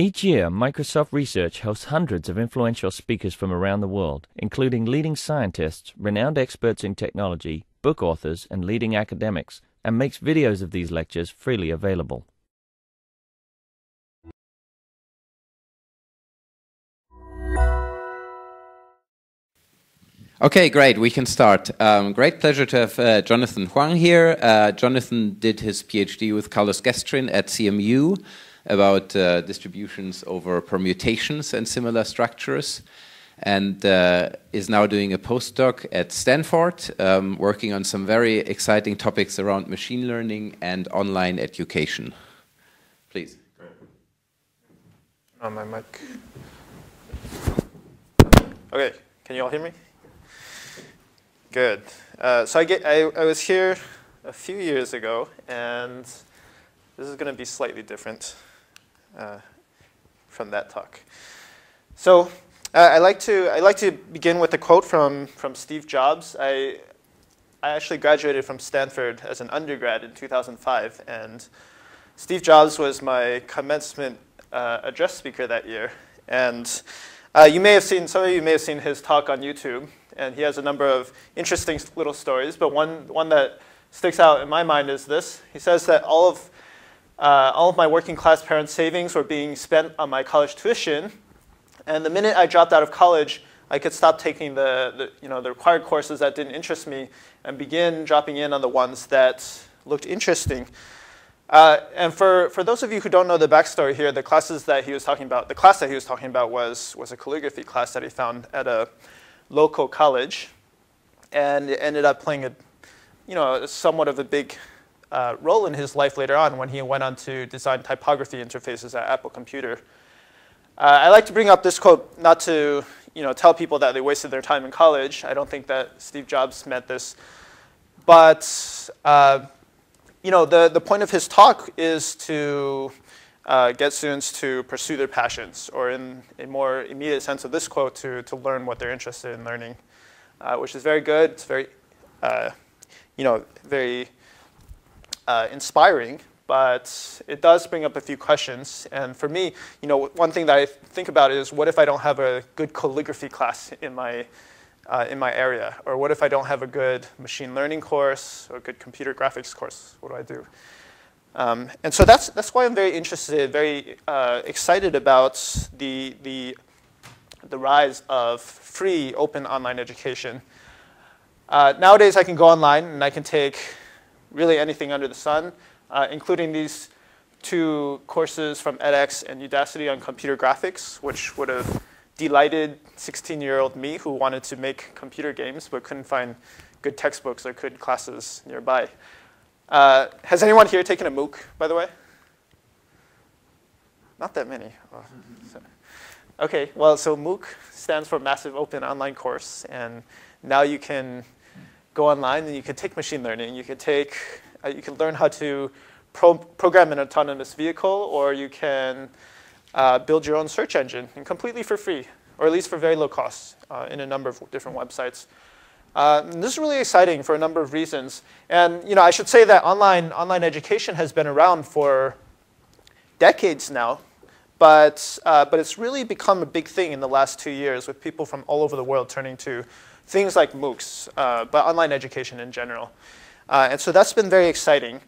Each year, Microsoft Research hosts hundreds of influential speakers from around the world, including leading scientists, renowned experts in technology, book authors, and leading academics, and makes videos of these lectures freely available. Okay, great. We can start. Um, great pleasure to have uh, Jonathan Huang here. Uh, Jonathan did his PhD with Carlos Guestrin at CMU about uh, distributions over permutations and similar structures, and uh, is now doing a postdoc at Stanford, um, working on some very exciting topics around machine learning and online education. Please. On my mic. Okay, can you all hear me? Good. Uh, so I, get, I, I, was here a few years ago, and this is going to be slightly different from that talk. So uh, I like to I like to begin with a quote from from Steve Jobs. I I actually graduated from Stanford as an undergrad in 2005, and Steve Jobs was my commencement uh, address speaker that year. And uh, you may have seen some of you may have seen his talk on YouTube and he has a number of interesting little stories. But one, one that sticks out in my mind is this. He says that all of, uh, all of my working class parents' savings were being spent on my college tuition. And the minute I dropped out of college, I could stop taking the, the, you know, the required courses that didn't interest me and begin dropping in on the ones that looked interesting. Uh, and for, for those of you who don't know the backstory here, the classes that he was talking about, the class that he was talking about was, was a calligraphy class that he found at a local college, and it ended up playing a, you know, somewhat of a big uh, role in his life later on when he went on to design typography interfaces at Apple Computer. Uh, I like to bring up this quote not to you know, tell people that they wasted their time in college. I don't think that Steve Jobs meant this. But uh, you know, the, the point of his talk is to uh, get students to pursue their passions, or in a more immediate sense of this quote, to, to learn what they're interested in learning, uh, which is very good. It's very, uh, you know, very uh, inspiring, but it does bring up a few questions. And for me, you know, one thing that I think about is, what if I don't have a good calligraphy class in my uh, in my area? Or what if I don't have a good machine learning course or a good computer graphics course? What do I do? Um, and so that's, that's why I'm very interested, very uh, excited about the, the, the rise of free open online education. Uh, nowadays, I can go online and I can take really anything under the sun, uh, including these two courses from edX and Udacity on computer graphics, which would have delighted 16-year-old me who wanted to make computer games but couldn't find good textbooks or good classes nearby. Uh, has anyone here taken a MOOC, by the way? Not that many. Oh. Okay, well, so MOOC stands for Massive Open Online Course, and now you can go online and you can take machine learning. You can take, uh, you can learn how to pro program an autonomous vehicle, or you can uh, build your own search engine, and completely for free, or at least for very low cost, uh, in a number of different websites. Uh, this is really exciting for a number of reasons. And you know, I should say that online, online education has been around for decades now, but, uh, but it's really become a big thing in the last two years with people from all over the world turning to things like MOOCs, uh, but online education in general. Uh, and so that's been very exciting.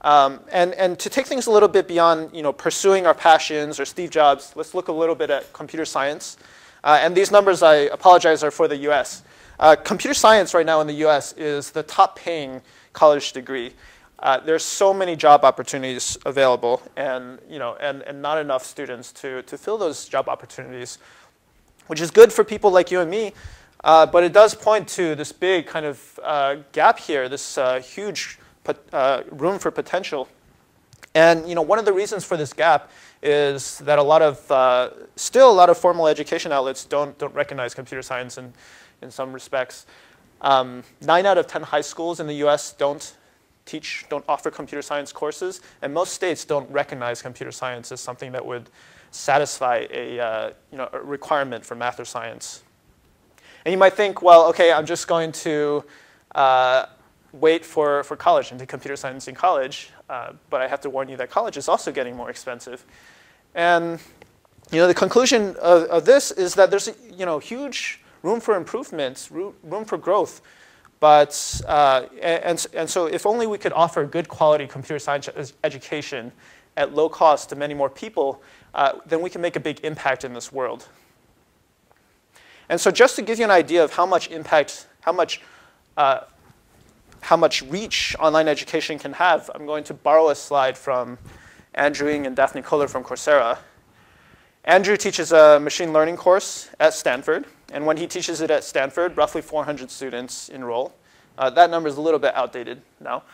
Um, and, and to take things a little bit beyond you know, pursuing our passions or Steve Jobs, let's look a little bit at computer science. Uh, and these numbers, I apologize, are for the US. Uh, computer science right now in the US is the top paying college degree. Uh, there's so many job opportunities available and, you know, and, and not enough students to, to fill those job opportunities, which is good for people like you and me, uh, but it does point to this big kind of uh, gap here, this uh, huge uh, room for potential. And you know, one of the reasons for this gap is that a lot of, still a lot of formal education outlets don't, don't recognize computer science and in some respects. Um, nine out of 10 high schools in the US don't teach, don't offer computer science courses, and most states don't recognize computer science as something that would satisfy a, uh, you know, a requirement for math or science. And you might think, well, okay, I'm just going to uh, wait for, for college and do computer science in college, uh, but I have to warn you that college is also getting more expensive. And you know, the conclusion of, of this is that there's you know huge room for improvement, room for growth. But uh, and and so if only we could offer good quality computer science education at low cost to many more people, uh, then we can make a big impact in this world. And so just to give you an idea of how much impact, how much, uh, how much reach online education can have, I'm going to borrow a slide from Andrew Ng and Daphne Koller from Coursera. Andrew teaches a machine learning course at Stanford. And when he teaches it at Stanford, roughly 400 students enroll. Uh, that number is a little bit outdated now.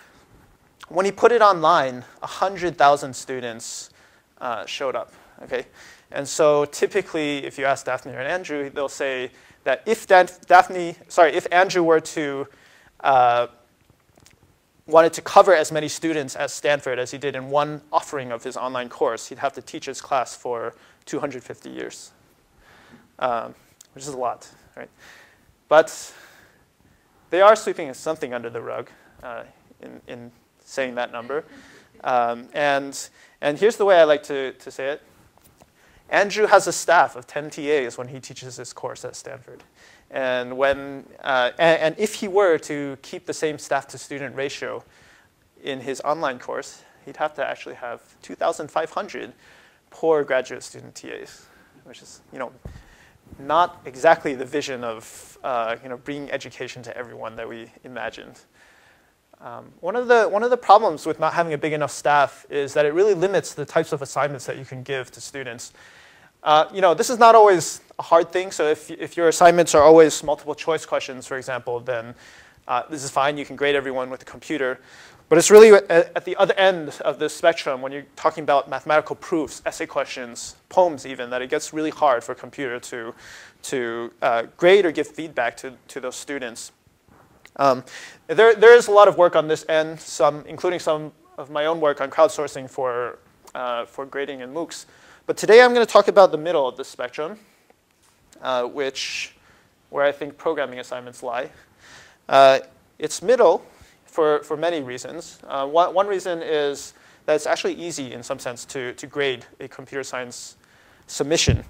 When he put it online, 100,000 students uh, showed up. Okay? And so typically, if you ask Daphne or Andrew, they'll say that if Daphne, sorry, if Andrew were to uh, wanted to cover as many students at Stanford as he did in one offering of his online course, he'd have to teach his class for 250 years, um, which is a lot, right? But they are sweeping something under the rug uh, in, in saying that number. Um, and, and here's the way I like to, to say it. Andrew has a staff of 10 TAs when he teaches this course at Stanford. And, when, uh, and, and, if he were to keep the same staff to student ratio in his online course, he'd have to actually have 2,500 poor graduate student TAs, which is, you know, not exactly the vision of, uh, you know, bringing education to everyone that we imagined. Um, one, of the, one of the problems with not having a big enough staff is that it really limits the types of assignments that you can give to students. Uh, you know, this is not always a hard thing. So if, if your assignments are always multiple choice questions, for example, then uh, this is fine. You can grade everyone with a computer. But it's really at, at, the other end of the spectrum when you're talking about mathematical proofs, essay questions, poems even, that it gets really hard for a computer to, to uh, grade or give feedback to, to those students. Um, there, there is a lot of work on this end, some, including some of my own work on crowdsourcing for, uh, for grading and MOOCs. But today I'm going to talk about the middle of the spectrum, uh, which, where I think programming assignments lie. Uh, it's middle for, for many reasons. Uh, one, one reason is that it's actually easy in some sense to, to grade a computer science submission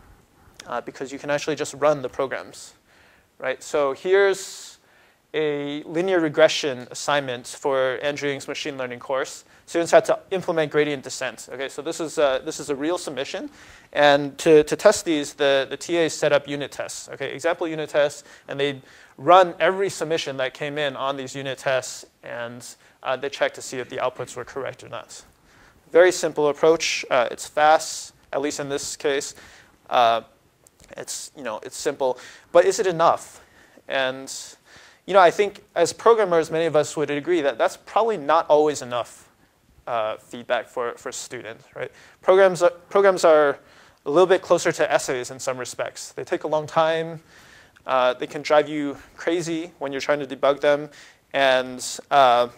uh, because you can actually just run the programs, right? So here's a linear regression assignment for Andrew Ng's machine learning course. Students had to implement gradient descent. Okay, so this is a, this is a real submission. And to, to test these, the, the TAs set up unit tests, okay, example unit tests, and they run every submission that came in on these unit tests, and uh, they check to see if the outputs were correct or not. Very simple approach. Uh, it's fast, at least in this case. Uh, it's, you know, it's simple. But is it enough? And you know, I think as programmers, many of us would agree that that's probably not always enough uh, feedback for, for students, right? Programs are, programs are a little bit closer to essays in some respects. They take a long time. Uh, they can drive you crazy when you're trying to debug them. And uh,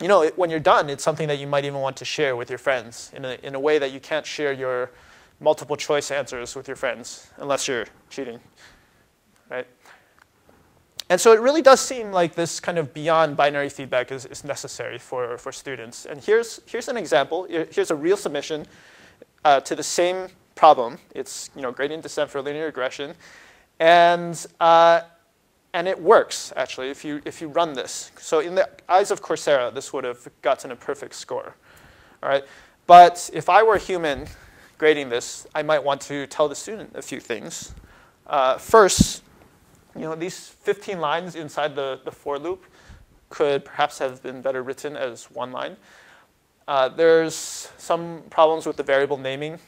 you know, it, when you're done, it's something that you might even want to share with your friends in a, in a way that you can't share your multiple choice answers with your friends unless you're cheating? And so it really does seem like this kind of beyond binary feedback is, is necessary for, for students. And here's, here's an example. Here's a real submission uh, to the same problem. It's you know, gradient descent for linear regression. And, uh, and it works, actually, if you, if you run this. So in the eyes of Coursera, this would have gotten a perfect score. All right? But if I were a human grading this, I might want to tell the student a few things. Uh, first, you know, these 15 lines inside the, the for loop could perhaps have been better written as one line. Uh, there's some problems with the variable naming,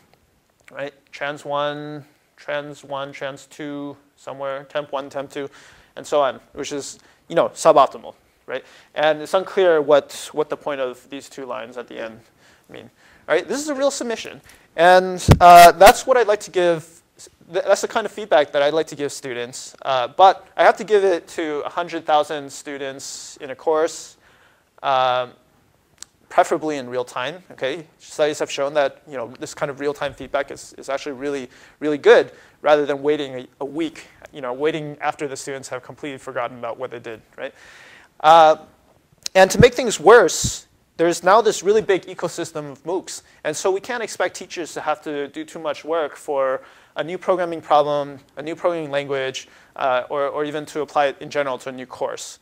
right? Trans 1, trans 1, trans 2, somewhere, temp 1, temp 2, and so on, which is, you know, suboptimal, right? And it's unclear what, what the point of these two lines at the end mean. All right, this is a real submission. And uh, that's what I'd like to give that's the kind of feedback that I'd like to give students. Uh, but I have to give it to 100,000 students in a course, um, preferably in real time. Okay, studies have shown that you know this kind of real time feedback is, is actually really really good, rather than waiting a, a week. You know, waiting after the students have completely forgotten about what they did. Right. Uh, and to make things worse, there's now this really big ecosystem of MOOCs. And so we can't expect teachers to have to do too much work for a new programming problem, a new programming language, uh, or, or even to apply it in general to a new course.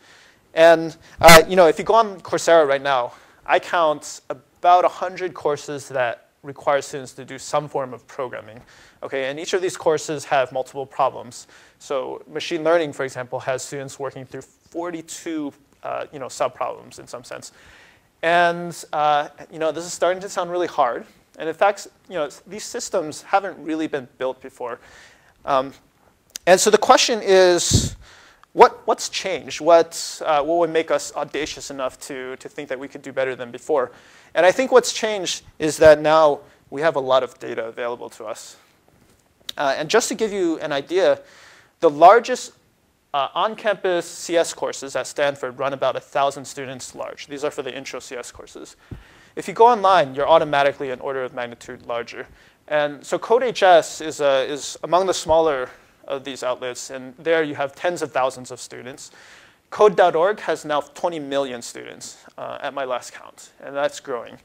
And uh, you know, if you go on Coursera right now, I count about 100 courses that require students to do some form of programming. Okay, and each of these courses have multiple problems. So machine learning, for example, has students working through 42 uh, you know, subproblems in some sense. And uh, you know, this is starting to sound really hard. And in fact, you know, these systems haven't really been built before. Um, and so the question is, what, what's changed? What, uh, what would make us audacious enough to, to think that we could do better than before? And I think what's changed is that now we have a lot of data available to us. Uh, and just to give you an idea, the largest uh, on-campus CS courses at Stanford run about 1,000 students large. These are for the intro CS courses. If you go online, you're automatically an order of magnitude larger. And so CodeHS is, uh, is among the smaller of these outlets, and there you have tens of thousands of students. Code.org has now 20 million students uh, at my last count, and that's growing.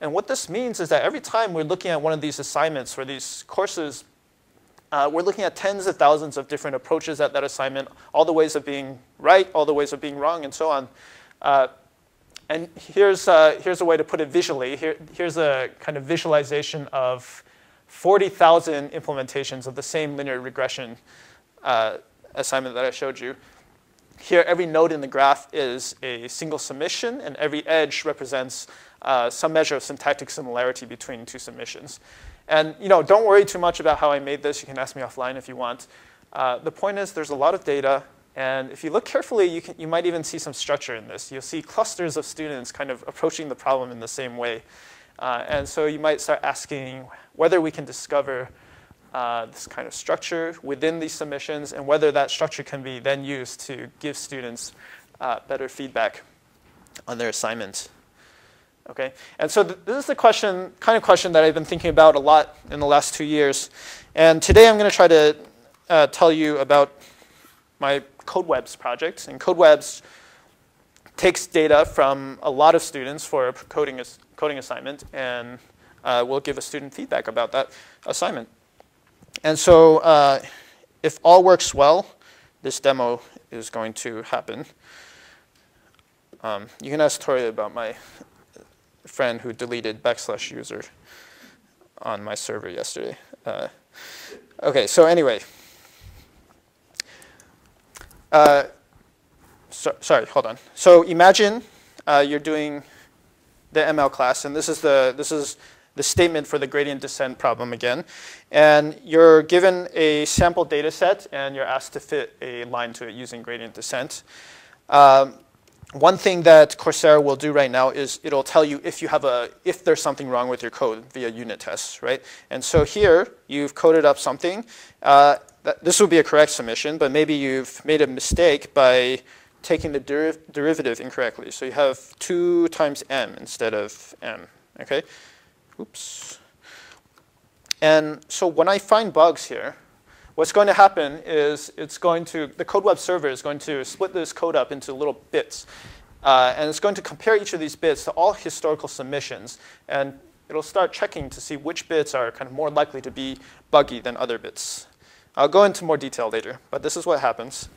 And what this means is that every time we're looking at one of these assignments for these courses, uh, we're looking at tens of thousands of different approaches at that assignment, all the ways of being right, all the ways of being wrong, and so on. Uh, and here's, uh, here's a way to put it visually. Here, here's a kind of visualization of 40,000 implementations of the same linear regression uh, assignment that I showed you. Here, every node in the graph is a single submission, and every edge represents uh, some measure of syntactic similarity between two submissions. And you know, don't worry too much about how I made this. You can ask me offline if you want. Uh, the point is there's a lot of data. And if you look carefully, you, can, you might even see some structure in this. You'll see clusters of students kind of approaching the problem in the same way. Uh, and so you might start asking whether we can discover uh, this kind of structure within these submissions and whether that structure can be then used to give students uh, better feedback on their assignments. Okay, and so th this is the question, kind of question that I've been thinking about a lot in the last two years. And today I'm going to try to uh, tell you about my CodeWebs project. And CodeWebs takes data from a lot of students for a coding, coding assignment and uh, will give a student feedback about that assignment. And so uh, if all works well, this demo is going to happen. Um, you can ask Tori about my friend who deleted backslash user on my server yesterday. Uh, okay, so anyway. Uh, so, sorry, hold on. So imagine uh, you're doing the ML class, and this is the this is the statement for the gradient descent problem again. And you're given a sample data set, and you're asked to fit a line to it using gradient descent. Um, one thing that Coursera will do right now is it'll tell you if you have a if there's something wrong with your code via unit tests, right? And so here you've coded up something. Uh, that, this would be a correct submission, but maybe you've made a mistake by taking the deriv derivative incorrectly. So you have two times m instead of m. Okay. Oops. And so when I find bugs here, What's going to happen is it's going to, the CodeWeb server is going to split this code up into little bits. Uh, and it's going to compare each of these bits to all historical submissions. And it'll start checking to see which bits are kind of more likely to be buggy than other bits. I'll go into more detail later, but this is what happens.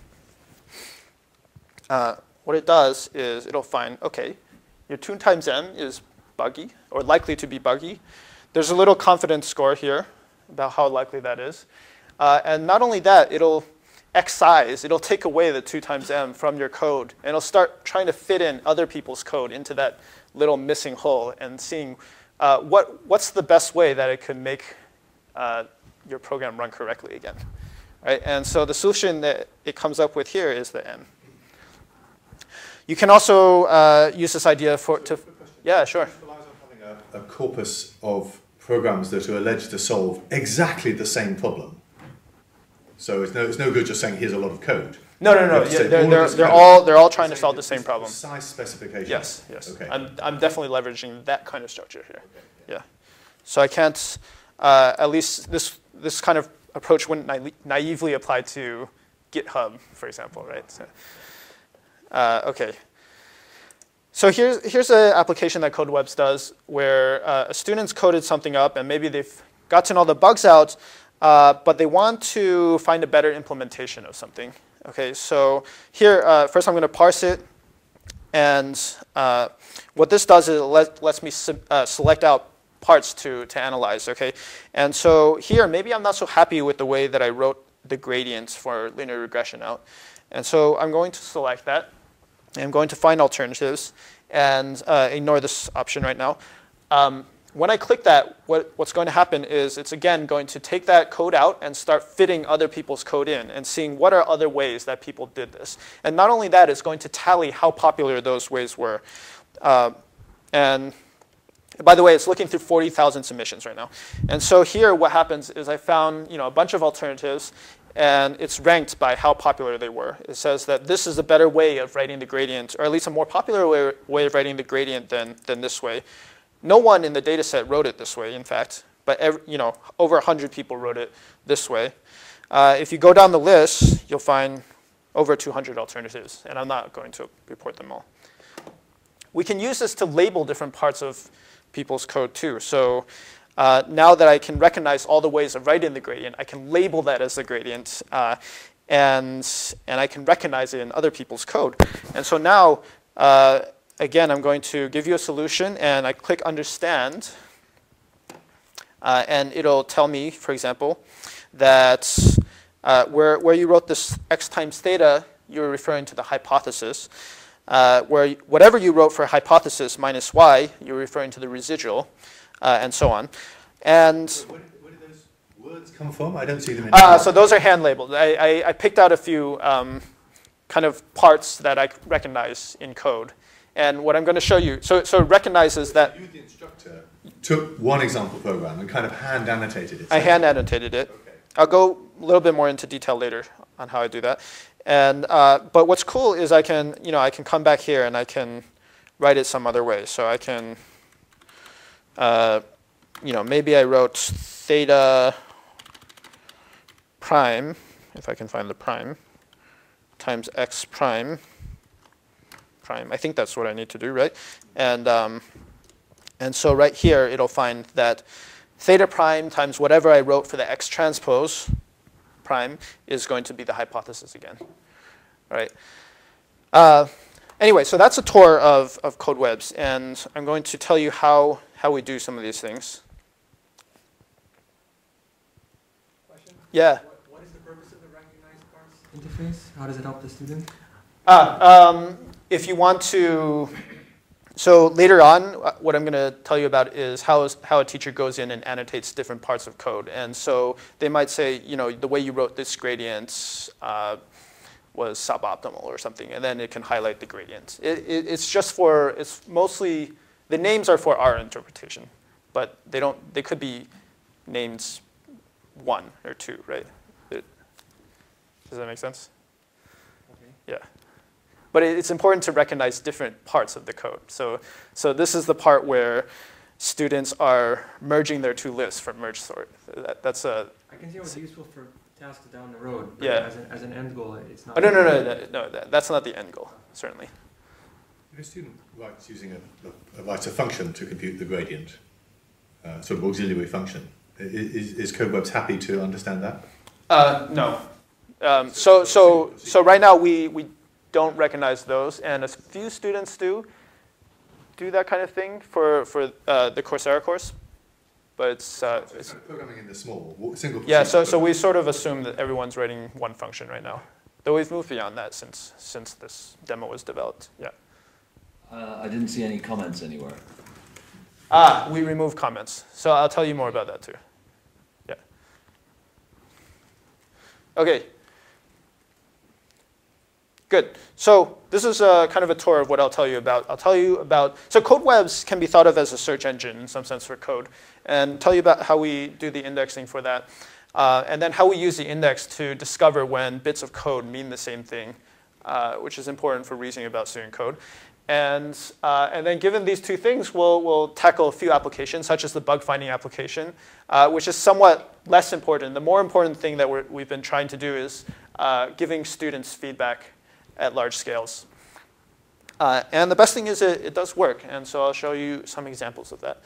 Uh, what it does is it'll find, OK, your 2 times m is buggy, or likely to be buggy. There's a little confidence score here about how likely that is. Uh, and not only that, it'll excise, it'll take away the 2 times m from your code, and it'll start trying to fit in other people's code into that little missing hole and seeing uh, what, what's the best way that it could make uh, your program run correctly again. Right? And so the solution that it comes up with here is the m. You can also uh, use this idea for to, yeah, sure. A, a corpus of programs that are alleged to solve exactly the same problem. So it's no, it's no good just saying here's a lot of code. No, no, no. Yeah, they're, they're, they're all they're all trying to solve the same problem. Size specification. Yes, yes. Okay. I'm I'm definitely leveraging that kind of structure here. Okay. Yeah. So I can't. Uh, at least this this kind of approach wouldn't na naively apply to GitHub, for example, right? So, uh, okay. so here's, here's an application that CodeWebs does where uh, a student's coded something up and maybe they've gotten all the bugs out, uh, but they want to find a better implementation of something. Okay, so here, uh, first I'm going to parse it. And uh, what this does is it let, lets me uh, select out parts to, to analyze, okay? And so here, maybe I'm not so happy with the way that I wrote the gradients for linear regression out. And so I'm going to select that. I'm going to find alternatives and uh, ignore this option right now. Um, when I click that, what, what's going to happen is it's again going to take that code out and start fitting other people's code in and seeing what are other ways that people did this. And not only that, it's going to tally how popular those ways were. Uh, and by the way, it's looking through 40,000 submissions right now. And so here what happens is I found you know, a bunch of alternatives and it's ranked by how popular they were. It says that this is a better way of writing the gradient, or at least a more popular way, way of writing the gradient than, than this way. No one in the data set wrote it this way, in fact, but every, you know, over 100 people wrote it this way. Uh, if you go down the list, you'll find over 200 alternatives, and I'm not going to report them all. We can use this to label different parts of people's code too. So uh, now that I can recognize all the ways of writing the gradient, I can label that as the gradient, uh, and, and I can recognize it in other people's code. And so now, uh, again, I'm going to give you a solution, and I click Understand, uh, and it'll tell me, for example, that uh, where, where you wrote this x times theta, you're referring to the hypothesis. Uh, where whatever you wrote for hypothesis minus y, you're referring to the residual uh, and so on. And where, where did those words come from? I don't see them in uh, So those are hand labeled. I, I, I picked out a few um, kind of parts that I recognize in code. And what I'm going to show you, so, so it recognizes that. You, the instructor, took one example program and kind of hand annotated it. I hand annotated it. Okay. I'll go a little bit more into detail later on how I do that. And, uh, but what's cool is I can, you know, I can come back here and I can write it some other way. So I can uh, you know, maybe I wrote theta prime, if I can find the prime, times x prime, prime. I think that's what I need to do, right? And, um, and so right here, it'll find that theta prime times whatever I wrote for the x transpose prime is going to be the hypothesis again, right? Uh, anyway, so that's a tour of, of CodeWebs, and I'm going to tell you how how we do some of these things. Question? Yeah. What, what is the purpose of the recognized parts interface? How does it help the student? Ah, um, if you want to, so later on, uh, what I'm going to tell you about is how, a teacher goes in and annotates different parts of code. And so they might say, you know, the way you wrote this gradient uh, was suboptimal or something, and then it can highlight the gradient. It, it, it's just for, it's mostly the names are for our interpretation, but they don't. They could be names one or two, right? Does that make sense? Okay. Yeah. But it's important to recognize different parts of the code. So, so this is the part where students are merging their two lists for merge sort. That, that's a. I can see how it's useful for tasks down the road. yeah. As an, as an end goal, it's not. Oh no no no no, no that, that's not the end goal certainly. If a student writes using a, a, writes a function to compute the gradient, uh, sort of auxiliary function, is, is CodeWebs happy to understand that? Uh, no. Um, so, so, so right now we, we don't recognize those, and a few students do do that kind of thing for, for uh, the Coursera course. But it's, uh, so it's programming in the small, single. Yeah, so, so we sort of assume that everyone's writing one function right now. Though we've moved beyond that since, since this demo was developed. Yeah. Uh, I didn't see any comments anywhere. Ah, we remove comments. So I'll tell you more about that too. Yeah. Okay. Good. So this is a, kind of a tour of what I'll tell you about. I'll tell you about, so CodeWebs can be thought of as a search engine in some sense for code, and tell you about how we do the indexing for that, uh, and then how we use the index to discover when bits of code mean the same thing, uh, which is important for reasoning about student code. And, uh, and then given these two things, we'll, we'll tackle a few applications, such as the bug finding application, uh, which is somewhat less important. The more important thing that we have been trying to do is uh, giving students feedback at large scales. Uh, and the best thing is it, it does work, and so I'll show you some examples of that.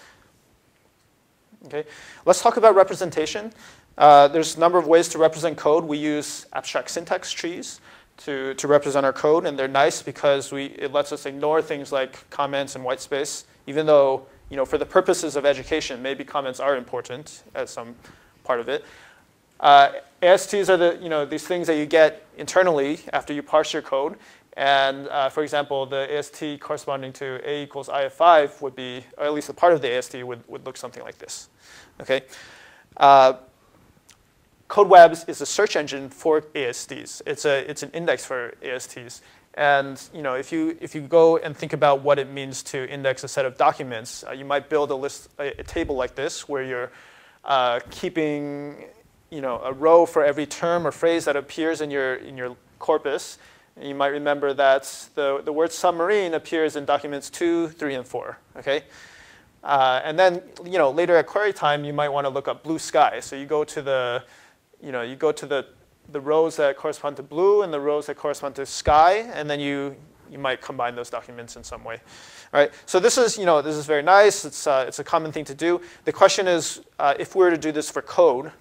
Okay, let's talk about representation. Uh, there's a number of ways to represent code. We use abstract syntax trees to, to represent our code, and they're nice because we, it lets us ignore things like comments and white space, even though, you know, for the purposes of education, maybe comments are important as some part of it. Uh, ASTs are the, you know, these things that you get internally after you parse your code. And uh, for example, the AST corresponding to A equals IF5 would be, or at least a part of the AST would, would look something like this. Okay. Uh, CodeWebs is a search engine for ASTs. It's, a, it's an index for ASTs. And you know, if you, if you go and think about what it means to index a set of documents, uh, you might build a, list, a, a, table like this where you're uh, keeping you know, a row for every term or phrase that appears in your, in your corpus. You might remember that the, the word submarine appears in documents 2, 3, and 4. Okay? Uh, and then you know, later at query time, you might want to look up blue sky. So you go to the you know, you go to the, the rows that correspond to blue and the rows that correspond to sky, and then you, you might combine those documents in some way. All right, so this is, you know, this is very nice. It's, uh, it's a common thing to do. The question is, uh, if we were to do this for code,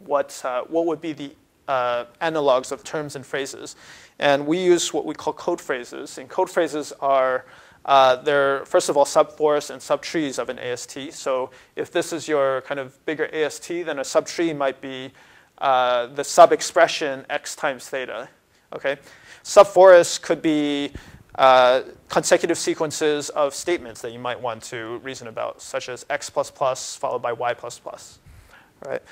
what, uh, what would be the uh, analogs of terms and phrases? And we use what we call code phrases. And code phrases are uh, they're, first of all, subforests and subtrees of an AST. So if this is your kind of bigger AST, then a subtree might be uh, the sub-expression x times theta. Okay, subforests could be uh, consecutive sequences of statements that you might want to reason about, such as x plus plus followed by y plus plus. Right.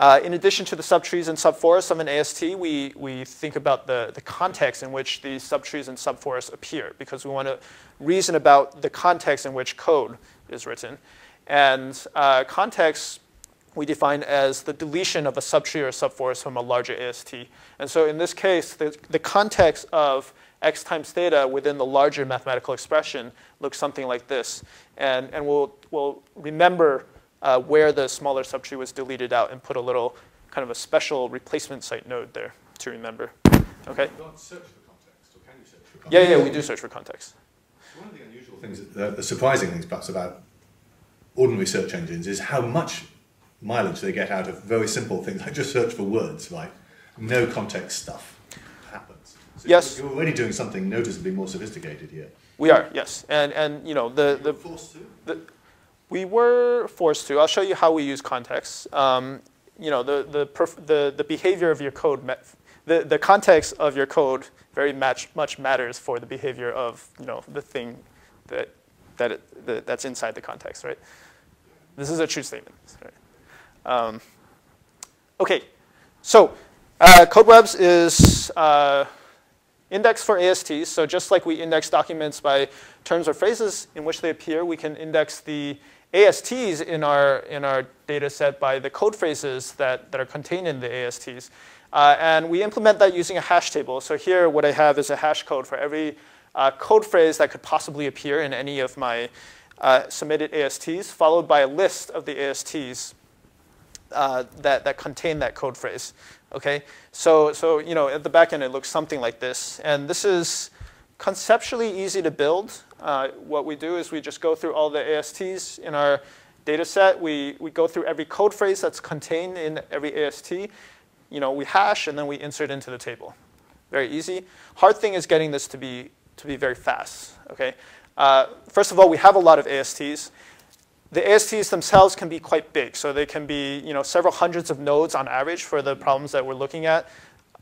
Uh, in addition to the subtrees and subforests of an AST, we, we think about the, the context in which these subtrees and subforests appear because we want to reason about the context in which code is written. And uh, context we define as the deletion of a subtree or subforest from a larger AST. And so in this case, the, the context of x times theta within the larger mathematical expression looks something like this. And, and we'll, we'll remember uh, where the smaller subtree was deleted out and put a little kind of a special replacement site node there to remember. Okay? You can't search for context, or can you search for context? Yeah, yeah, we do search for context. One of the unusual things, the, the surprising things perhaps about ordinary search engines is how much mileage they get out of very simple things like just search for words, like no context stuff happens. So yes. You're already doing something noticeably more sophisticated here. We are, yes. And, and you know, the, the, forced to? the, we were forced to. I'll show you how we use context. Um, you know, the, the, the, the behavior of your code, the, the context of your code very much, much matters for the behavior of, you know, the thing that, that, it, that that's inside the context, right? This is a true statement. Right? Um, okay, so uh, CodeWebs is uh, index for ASTs. So just like we index documents by terms or phrases in which they appear, we can index the ASTs in our, in our data set by the code phrases that, that are contained in the ASTs. Uh, and we implement that using a hash table. So here what I have is a hash code for every uh, code phrase that could possibly appear in any of my uh, submitted ASTs, followed by a list of the ASTs uh, that, that contain that code phrase. Okay, so, so you know, at the back end it looks something like this. And this is conceptually easy to build. Uh, what we do is we just go through all the ASTs in our data set. We, we go through every code phrase that's contained in every AST. You know, we hash and then we insert into the table. Very easy. Hard thing is getting this to be, to be very fast. Okay. Uh, first of all, we have a lot of ASTs. The ASTs themselves can be quite big. So they can be you know, several hundreds of nodes on average for the problems that we're looking at.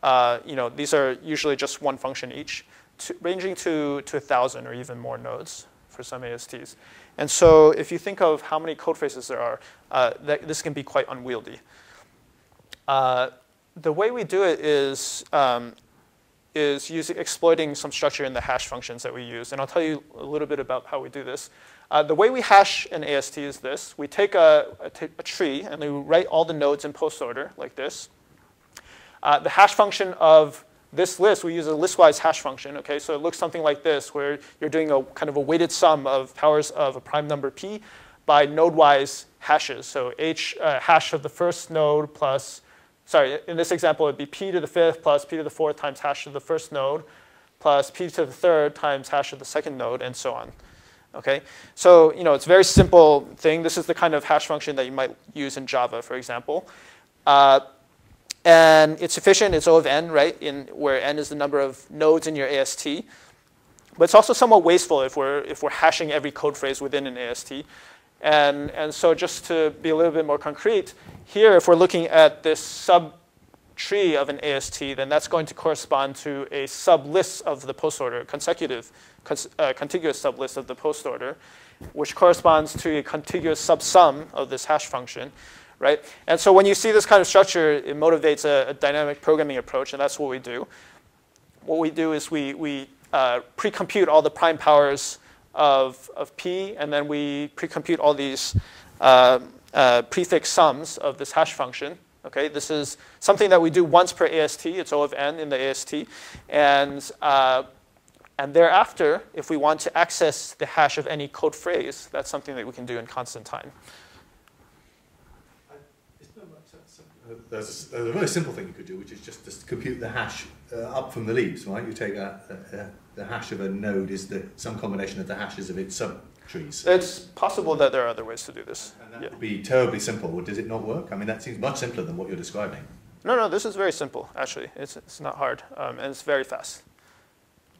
Uh, you know, these are usually just one function each, to, ranging to, to 1,000 or even more nodes for some ASTs. And so if you think of how many code phrases there are, uh, that, this can be quite unwieldy. Uh, the way we do it is, um, is using, exploiting some structure in the hash functions that we use. And I'll tell you a little bit about how we do this. Uh, the way we hash an AST is this. We take a, a, tree and we write all the nodes in post order like this. Uh, the hash function of this list, we use a listwise hash function. Okay, so it looks something like this, where you're doing a kind of a weighted sum of powers of a prime number p by node-wise hashes. So h uh, hash of the first node plus, sorry, in this example, it'd be p to the fifth plus p to the fourth times hash of the first node plus p to the third times hash of the second node, and so on. Okay, so you know it's a very simple thing. This is the kind of hash function that you might use in Java, for example. Uh, and it's efficient. It's O of n, right? In where n is the number of nodes in your AST. But it's also somewhat wasteful if we're if we're hashing every code phrase within an AST. And and so just to be a little bit more concrete, here if we're looking at this sub tree of an AST, then that's going to correspond to a sublist of the post order, consecutive, uh, contiguous sublist of the post order, which corresponds to a contiguous subsum of this hash function, right? And so when you see this kind of structure, it motivates a, a dynamic programming approach, and that's what we do. What we do is we, we uh, pre-compute all the prime powers of, of P, and then we pre-compute all these uh, uh, prefix sums of this hash function, Okay, this is something that we do once per AST. It's O of n in the AST. And, uh, and thereafter, if we want to access the hash of any code phrase, that's something that we can do in constant time. There's a, very simple thing you could do, which is just to compute the hash uh, up from the leaves, right? You take a, a, a, the hash of a node is the some combination of the hashes of its sub trees. It's possible that there are other ways to do this. And that yeah. would be terribly simple. Does it not work? I mean, that seems much simpler than what you're describing. No, no, this is very simple, actually. It's, it's not hard, um, and it's very fast.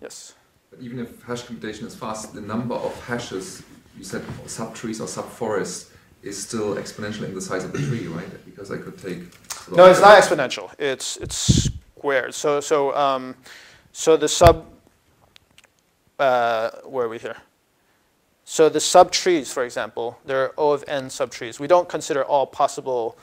Yes? But even if hash computation is fast, the number of hashes, you said subtrees or subforests, is still exponential in the size of the tree, right? Because I could take... No, it's not exponential. It's, it's squared. So, so, um, so the sub... Uh, where are we here? So the subtrees, for example, there are O of n subtrees. We don't consider all possible,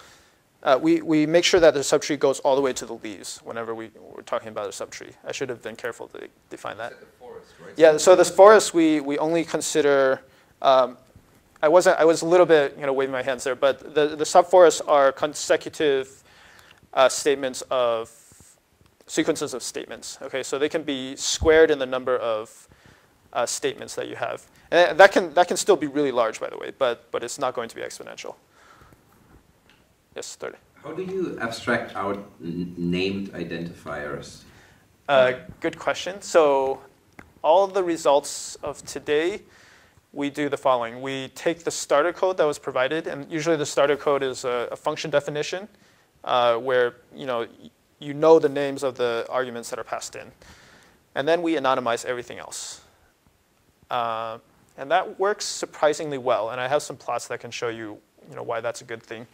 uh, we, we make sure that the subtree goes all the way to the leaves whenever we, we're talking about a subtree. I should have been careful to define that. Forest, right? Yeah, so this forest, we, we only consider, um, I, wasn't, I was a little bit you know, waving my hands there, but the, the subforests are consecutive uh, statements of, sequences of statements. Okay, so they can be squared in the number of uh, statements that you have. And that can, that can still be really large, by the way, but, but it's not going to be exponential. Yes, 30. How do you abstract out named identifiers? Uh, good question. So all the results of today, we do the following. We take the starter code that was provided, and usually the starter code is a, a function definition uh, where you know, you know the names of the arguments that are passed in. And then we anonymize everything else. Uh, and that works surprisingly well. And I have some plots that can show you, you know, why that's a good thing.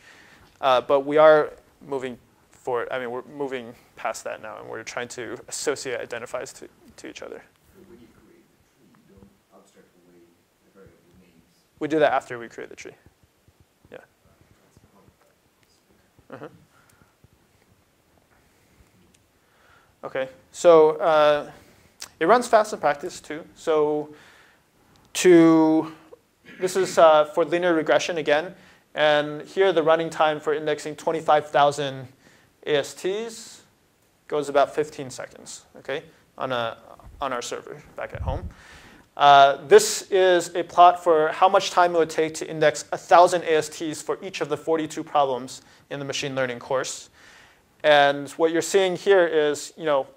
Uh, but we are moving forward. I mean, we're moving past that now, and we're trying to associate identifiers to, to each other. We do that after we create the tree. Yeah. Uh -huh. Okay, so uh, it runs fast in practice too. So to, this is uh, for linear regression again. And here the running time for indexing 25,000 ASTs goes about 15 seconds, okay, on, a, on our server back at home. Uh, this is a plot for how much time it would take to index 1,000 ASTs for each of the 42 problems in the machine learning course. And what you're seeing here is, you know,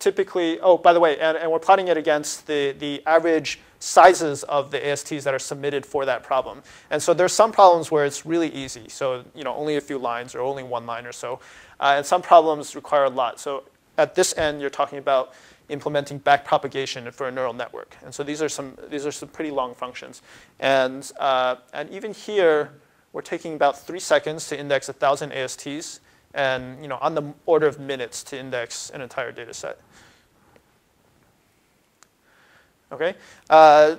typically, oh, by the way, and, and we're plotting it against the, the average sizes of the ASTs that are submitted for that problem. And so there's some problems where it's really easy. So you know, only a few lines or only one line or so. Uh, and some problems require a lot. So at this end, you're talking about implementing backpropagation for a neural network. And so these are some, these are some pretty long functions. And, uh, and even here, we're taking about three seconds to index 1,000 ASTs and you know, on the order of minutes to index an entire data set. Okay. Uh,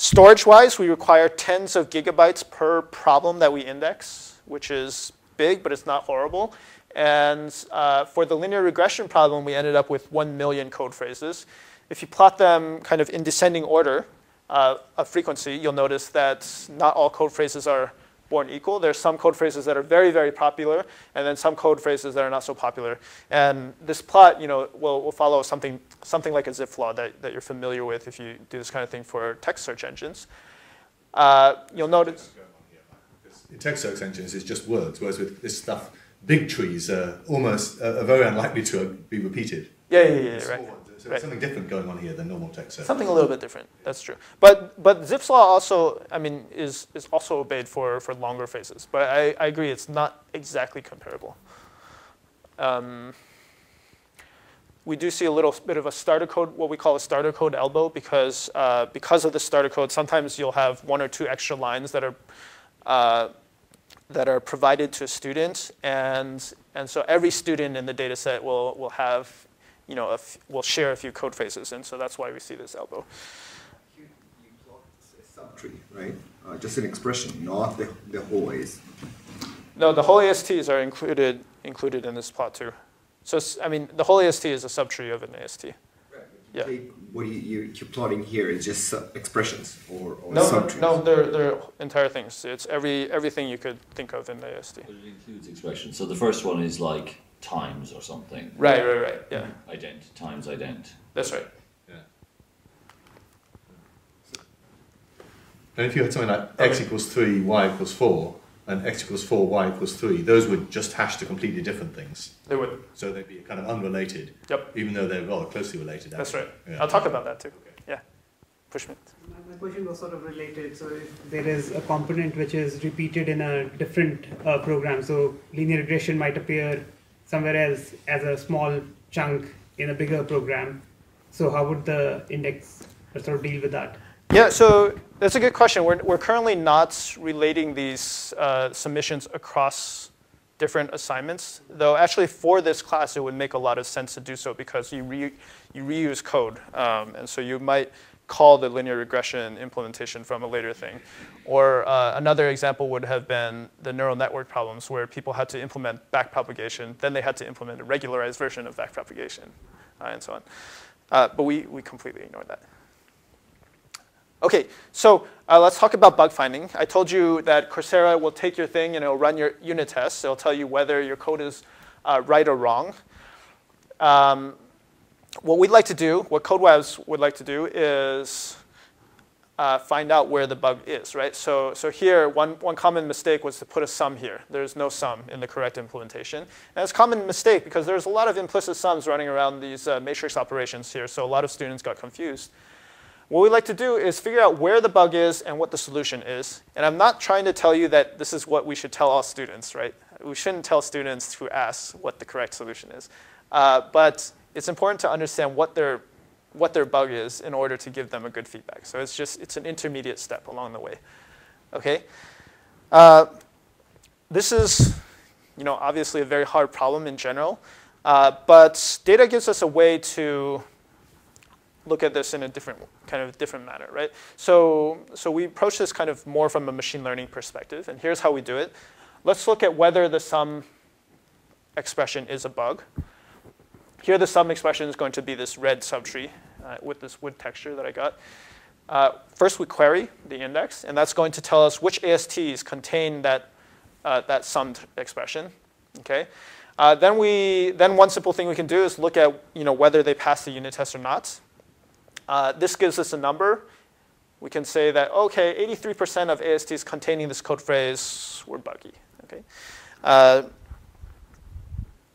Storage-wise, we require tens of gigabytes per problem that we index, which is big, but it's not horrible. And uh, for the linear regression problem, we ended up with 1 million code phrases. If you plot them kind of in descending order uh, of frequency, you'll notice that not all code phrases are born equal. There's some code phrases that are very, very popular, and then some code phrases that are not so popular. And this plot, you know, will, will follow something, something like a Zipf law that, that you're familiar with if you do this kind of thing for text search engines. Uh, you'll notice. In text search engines, it's just words, whereas with this stuff, big trees are almost uh, are very unlikely to be repeated. Yeah, yeah, yeah, right. So Right. something different going on here than normal text. Something a little bit different. That's true. But but Zipf's law also, I mean, is is also obeyed for for longer phases. But I, I agree, it's not exactly comparable. Um, we do see a little bit of a starter code, what we call a starter code elbow, because uh, because of the starter code, sometimes you'll have one or two extra lines that are uh, that are provided to a student, and and so every student in the data set will will have, you know, a f- will share a few code phrases, and so that's why we see this elbow. You, you plot a subtree, right? Uh, just an expression, not the, the whole is. No, the whole ASTs are included included in this plot too. So I mean, the whole AST is a subtree of an AST. Yeah. Take what you, you, you're plotting here is just uh, expressions or, or No, no, subtrees. no, they're they're entire things. It's every everything you could think of in the AST. But it includes expressions. So the first one is like times or something. Right, right, right. Yeah, Ident, times ident. that's right. Yeah. And if you had something like x equals 3, y equals 4, and x equals 4, y equals 3, those would just hash to completely different things. They would. So they'd be kind of unrelated, Yep, even though they're rather closely related. that's right. Yeah. I'll talk about that too. Yeah, Pushmeet. My, my question was sort of related. So if there is a component which is repeated in a different uh, program, so linear regression might appear somewhere else as a small chunk in a bigger program. So how would the index sort of deal with that? Yeah, so that's a good question. We're, we're currently not relating these uh, submissions across different assignments, though actually for this class it would make a lot of sense to do so because you, re, you reuse code. Um, and so you might call the linear regression implementation from a later thing. Or uh, another example would have been the neural network problems where people had to implement backpropagation, then they had to implement a regularized version of backpropagation, uh, and so on. Uh, but we, we completely ignored that. Okay, so uh, let's talk about bug finding. I told you that Coursera will take your thing and it'll run your unit tests. It'll tell you whether your code is uh, right or wrong. Um, what we'd like to do, what CodeWebs would like to do, is uh, find out where the bug is, right? So, so here, one, one common mistake was to put a sum here. There's no sum in the correct implementation. And it's a common mistake because there's a lot of implicit sums running around these uh, matrix operations here, so a lot of students got confused. What we like to do is figure out where the bug is and what the solution is. And I'm not trying to tell you that this is what we should tell all students, right? We shouldn't tell students who ask what the correct solution is. Uh, but it's important to understand what their, what their bug is in order to give them a good feedback. So it's just, it's an intermediate step along the way. Okay? Uh, this is, you know, obviously a very hard problem in general. Uh, but data gives us a way to look at this in a different kind of different manner, right? So, so we approach this kind of more from a machine learning perspective, and here's how we do it. Let's look at whether the sum expression is a bug. Here, the sum expression is going to be this red subtree uh, with this wood texture that I got. Uh, first, we query the index, and that's going to tell us which ASTs contain that, uh, that summed expression. Okay. Uh, then we then one simple thing we can do is look at you know whether they pass the unit test or not. Uh, this gives us a number. We can say that, okay, 83% of ASTs containing this code phrase were buggy. Okay? Uh,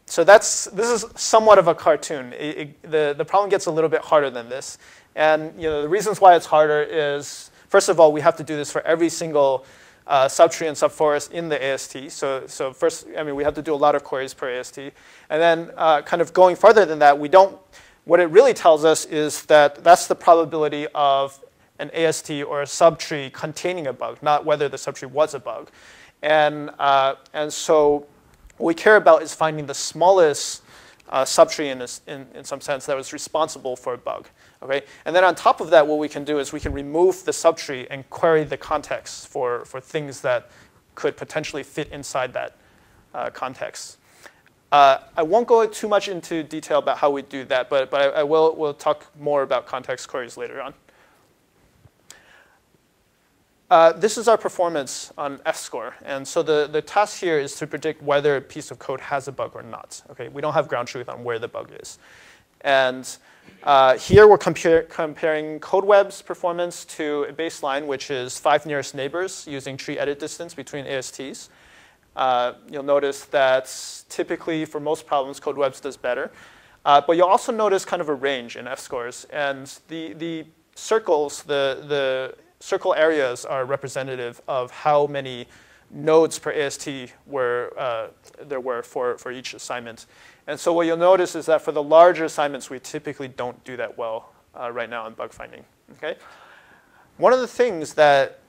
so that's, this is somewhat of a cartoon. It, it, the, the problem gets a little bit harder than this. And you know, the reasons why it's harder is, first of all, we have to do this for every single uh, subtree and subforest in the AST. So, so first, I mean, we have to do a lot of queries per AST. And then uh, kind of going further than that, we don't, what it really tells us is that that's the probability of an AST or a subtree containing a bug, not whether the subtree was a bug. And, uh, and so what we care about is finding the smallest uh, subtree in, this, in, in some sense that was responsible for a bug. Okay? And then on top of that, what we can do is we can remove the subtree and query the context for, for things that could potentially fit inside that uh, context. Uh, I won't go too much into detail about how we do that, but, but I, I will will talk more about context queries later on. Uh, this is our performance on F-score. And so the, the task here is to predict whether a piece of code has a bug or not. Okay, we don't have ground truth on where the bug is. And uh, here we're comparing CodeWeb's performance to a baseline, which is five nearest neighbors using tree edit distance between ASTs. Uh, you'll notice that typically for most problems, CodeWebs does better. Uh, but you'll also notice kind of a range in f-scores. And the, the circles, the, the circle areas are representative of how many nodes per AST were, uh, there were for, for each assignment. And so what you'll notice is that for the larger assignments, we typically don't do that well uh, right now in bug finding. Okay? One of the things that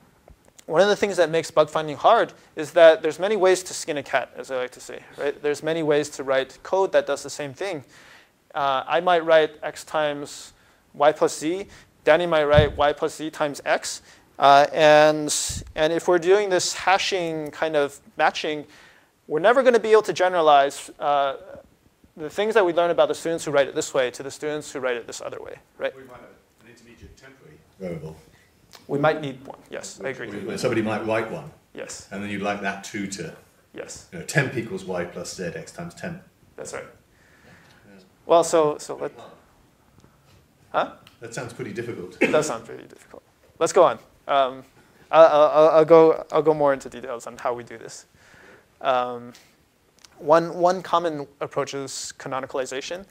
one of the things that makes bug finding hard is that there's many ways to skin a cat, as I like to say. Right? There's many ways to write code that does the same thing. Uh, I might write x times y plus z. Danny might write y plus z times x. Uh, and, and if we're doing this hashing kind of matching, we're never going to be able to generalize uh, the things that we learn about the students who write it this way to the students who write it this other way, right? We might have an intermediate temporary variable. We might need one, yes, I agree. Somebody might write one, Yes, and then you'd like that too to, yes, you know, temp equals y plus z x times temp. that's right. Well, so, so let, huh? That sounds pretty difficult. It does sound pretty difficult. Let's go on. Um, I'll, I'll, I'll, go, I'll go more into details on how we do this. Um, one, one common approach is canonicalization.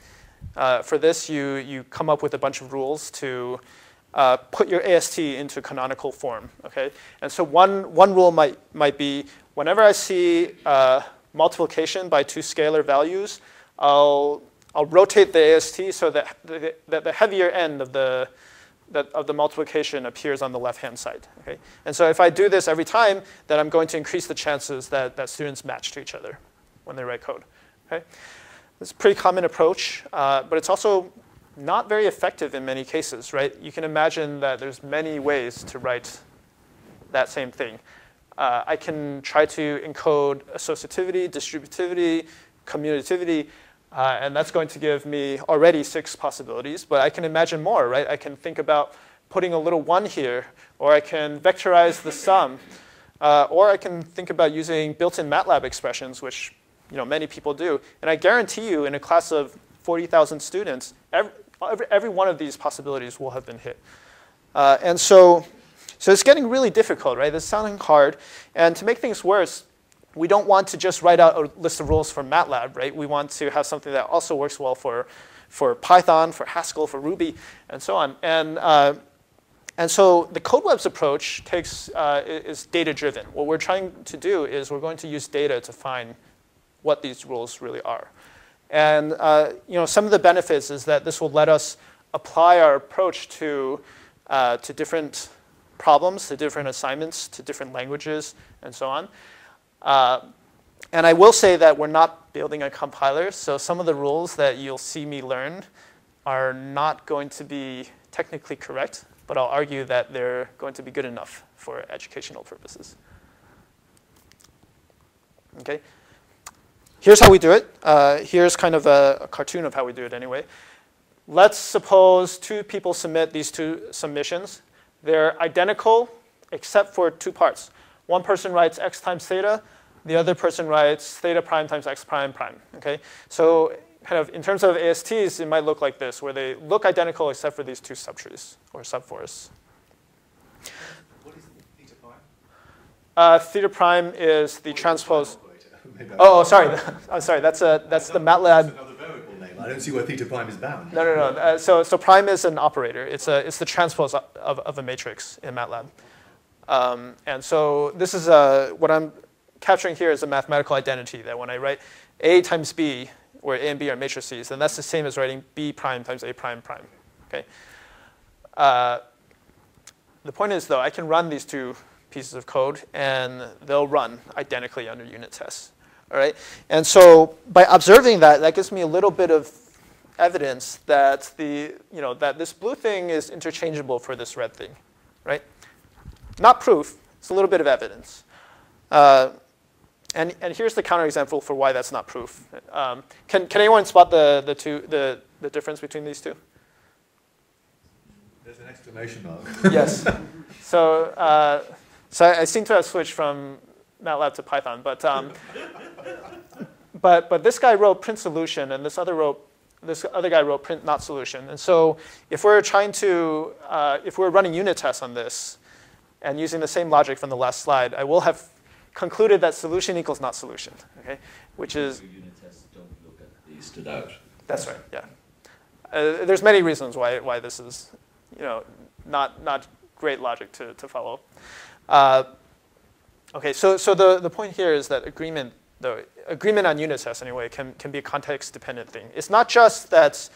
Uh, for this, you, you come up with a bunch of rules to uh, put your AST into canonical form. Okay, and so one, one rule might, might be whenever I see uh, multiplication by two scalar values, I'll, I'll rotate the AST so that the, that the heavier end of the, that of the multiplication appears on the left-hand side. Okay? And so if I do this every time, then I'm going to increase the chances that, that students match to each other when they write code. Okay? It's a pretty common approach, uh, but it's also not very effective in many cases, right? You can imagine that there's many ways to write that same thing. Uh, I can try to encode associativity, distributivity, commutativity, uh, and that's going to give me already six possibilities, but I can imagine more, right? I can think about putting a little one here, or I can vectorize the sum, uh, or I can think about using built-in MATLAB expressions, which you know, many people do. And I guarantee you, in a class of 40,000 students, every, every, every, one of these possibilities will have been hit. Uh, and so, so it's getting really difficult, right? It's sounding hard. And to make things worse, we don't want to just write out a list of rules for MATLAB, right? We want to have something that also works well for, for Python, for Haskell, for Ruby, and so on. And, uh, and so the CodeWebs approach takes, uh, is data-driven. What we're trying to do is we're going to use data to find what these rules really are. And uh, you know, some of the benefits is that this will let us apply our approach to, uh, to different problems, to different assignments, to different languages, and so on. Uh, and I will say that we're not building a compiler, so some of the rules that you'll see me learn are not going to be technically correct, but I'll argue that they're going to be good enough for educational purposes. Okay. Here's how we do it. Uh, here's kind of a, a, cartoon of how we do it anyway. Let's suppose two people submit these two submissions. They're identical except for two parts. One person writes x times theta. The other person writes theta prime times x prime prime. Okay, so kind of in terms of ASTs, it might look like this, where they look identical except for these two subtrees or subforests. What is theta prime? Uh, theta prime is the transpose. Oh, sorry. I'm sorry. That's a that's the MATLAB. Another variable name. I don't see where theta prime is bound. No, no, no. Uh, so so prime is an operator. It's a it's the transpose of, of a matrix in MATLAB. Um, and so this is a, what I'm capturing here is a mathematical identity that when I write A times B, where A and B are matrices, then that's the same as writing B prime times A prime prime. Okay. Uh, the point is, though, I can run these two pieces of code, and they'll run identically under unit tests. All right. And so by observing that, that gives me a little bit of evidence that the you know that this blue thing is interchangeable for this red thing, right? Not proof. It's a little bit of evidence. Uh, and, and here's the counterexample for why that's not proof. Um, can, can anyone spot the, the, two, the, the difference between these two? There's an exclamation mark. yes. So, uh, so I, I, seem to have switched from MATLAB to Python, but, um, but, but this guy wrote print solution, and this other wrote this other guy wrote print not solution. And so if we're trying to, uh, if we're running unit tests on this, and using the same logic from the last slide, I will have concluded that solution equals not solution, okay? Which is... Unit tests don't look at these stdout. That's right. Yeah. Uh, there's many reasons why why this is, you know, not not great logic to to follow. Uh, okay. So so the the point here is that agreement the agreement on unit tests anyway can can be a context dependent thing. It's not just that.